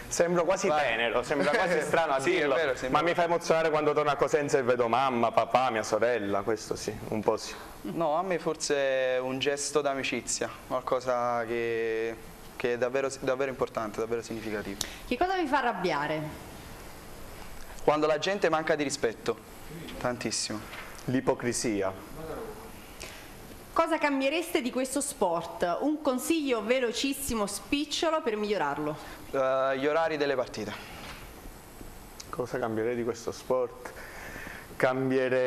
Sembro quasi Vai. tenero, sembra quasi strano a Sì, dirlo, vero, sembra- ma mi fa emozionare quando torno a Cosenza e vedo mamma, papà, mia sorella, questo sì, un po' sì. No, a me forse è un gesto d'amicizia, qualcosa che, che è davvero, davvero importante, davvero significativo. Che cosa vi fa arrabbiare? Quando la gente manca di rispetto, tantissimo. L'ipocrisia. Cosa cambiereste di questo sport? Un consiglio velocissimo, spicciolo per migliorarlo. Eh, gli orari delle partite. Cosa cambierei di questo sport? Cambierei...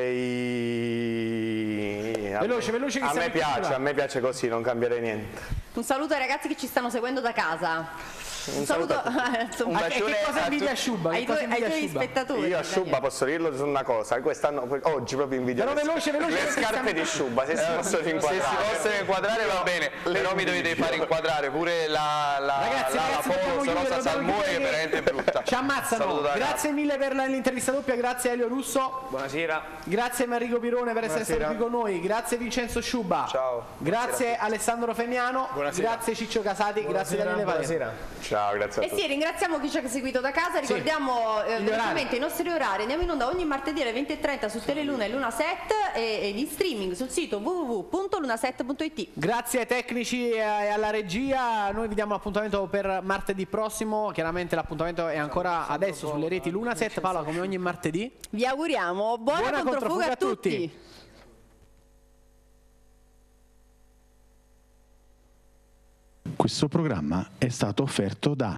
a Veloce, me- veloce che A me piace, a me piace così, non cambierei niente. Un saluto ai ragazzi che ci stanno seguendo da casa. Un, saluto, insomma, Un Ah, che, che bacione cosa a invidia. Sciubba? Che ai, cosa tuoi, ai tuoi spettatori. Io a Daniele. posso dirlo su una cosa, quest'anno, oggi proprio invidio Però le, veloce, veloce, le scarpe di Sciubba, se si possono Se inquadrare. si possono inquadrare va bene, però mi dovete fare inquadrare pure la, la, Ragazzi, la, ragazzi, la Rosa Salmone che è veramente brutta. Ci ammazzano. Saluto Grazie mille per l'intervista doppia, grazie a Elio Russo. Buonasera. Grazie a Enrico Pirone per essere stato qui con noi, grazie Vincenzo Sciubba. Ciao. Grazie Alessandro Femiano. Grazie Ciccio Casati, grazie Daniele Valera. Ciao, grazie a E tutti. sì, ringraziamo chi ci ha seguito da casa, ricordiamo eh, Gli velocemente i nostri orari, andiamo in onda ogni martedì alle 20.30 su Teleluna e Lunaset e, e in streaming sul sito www.lunaset.it. Grazie ai tecnici e alla regia, noi vi diamo l'appuntamento per martedì prossimo, chiaramente l'appuntamento è ancora adesso sulle reti Lunaset, Paola come ogni martedì. Vi auguriamo buona, Buona controfuga, controfuga a a tutti. tutti. Questo programma è stato offerto da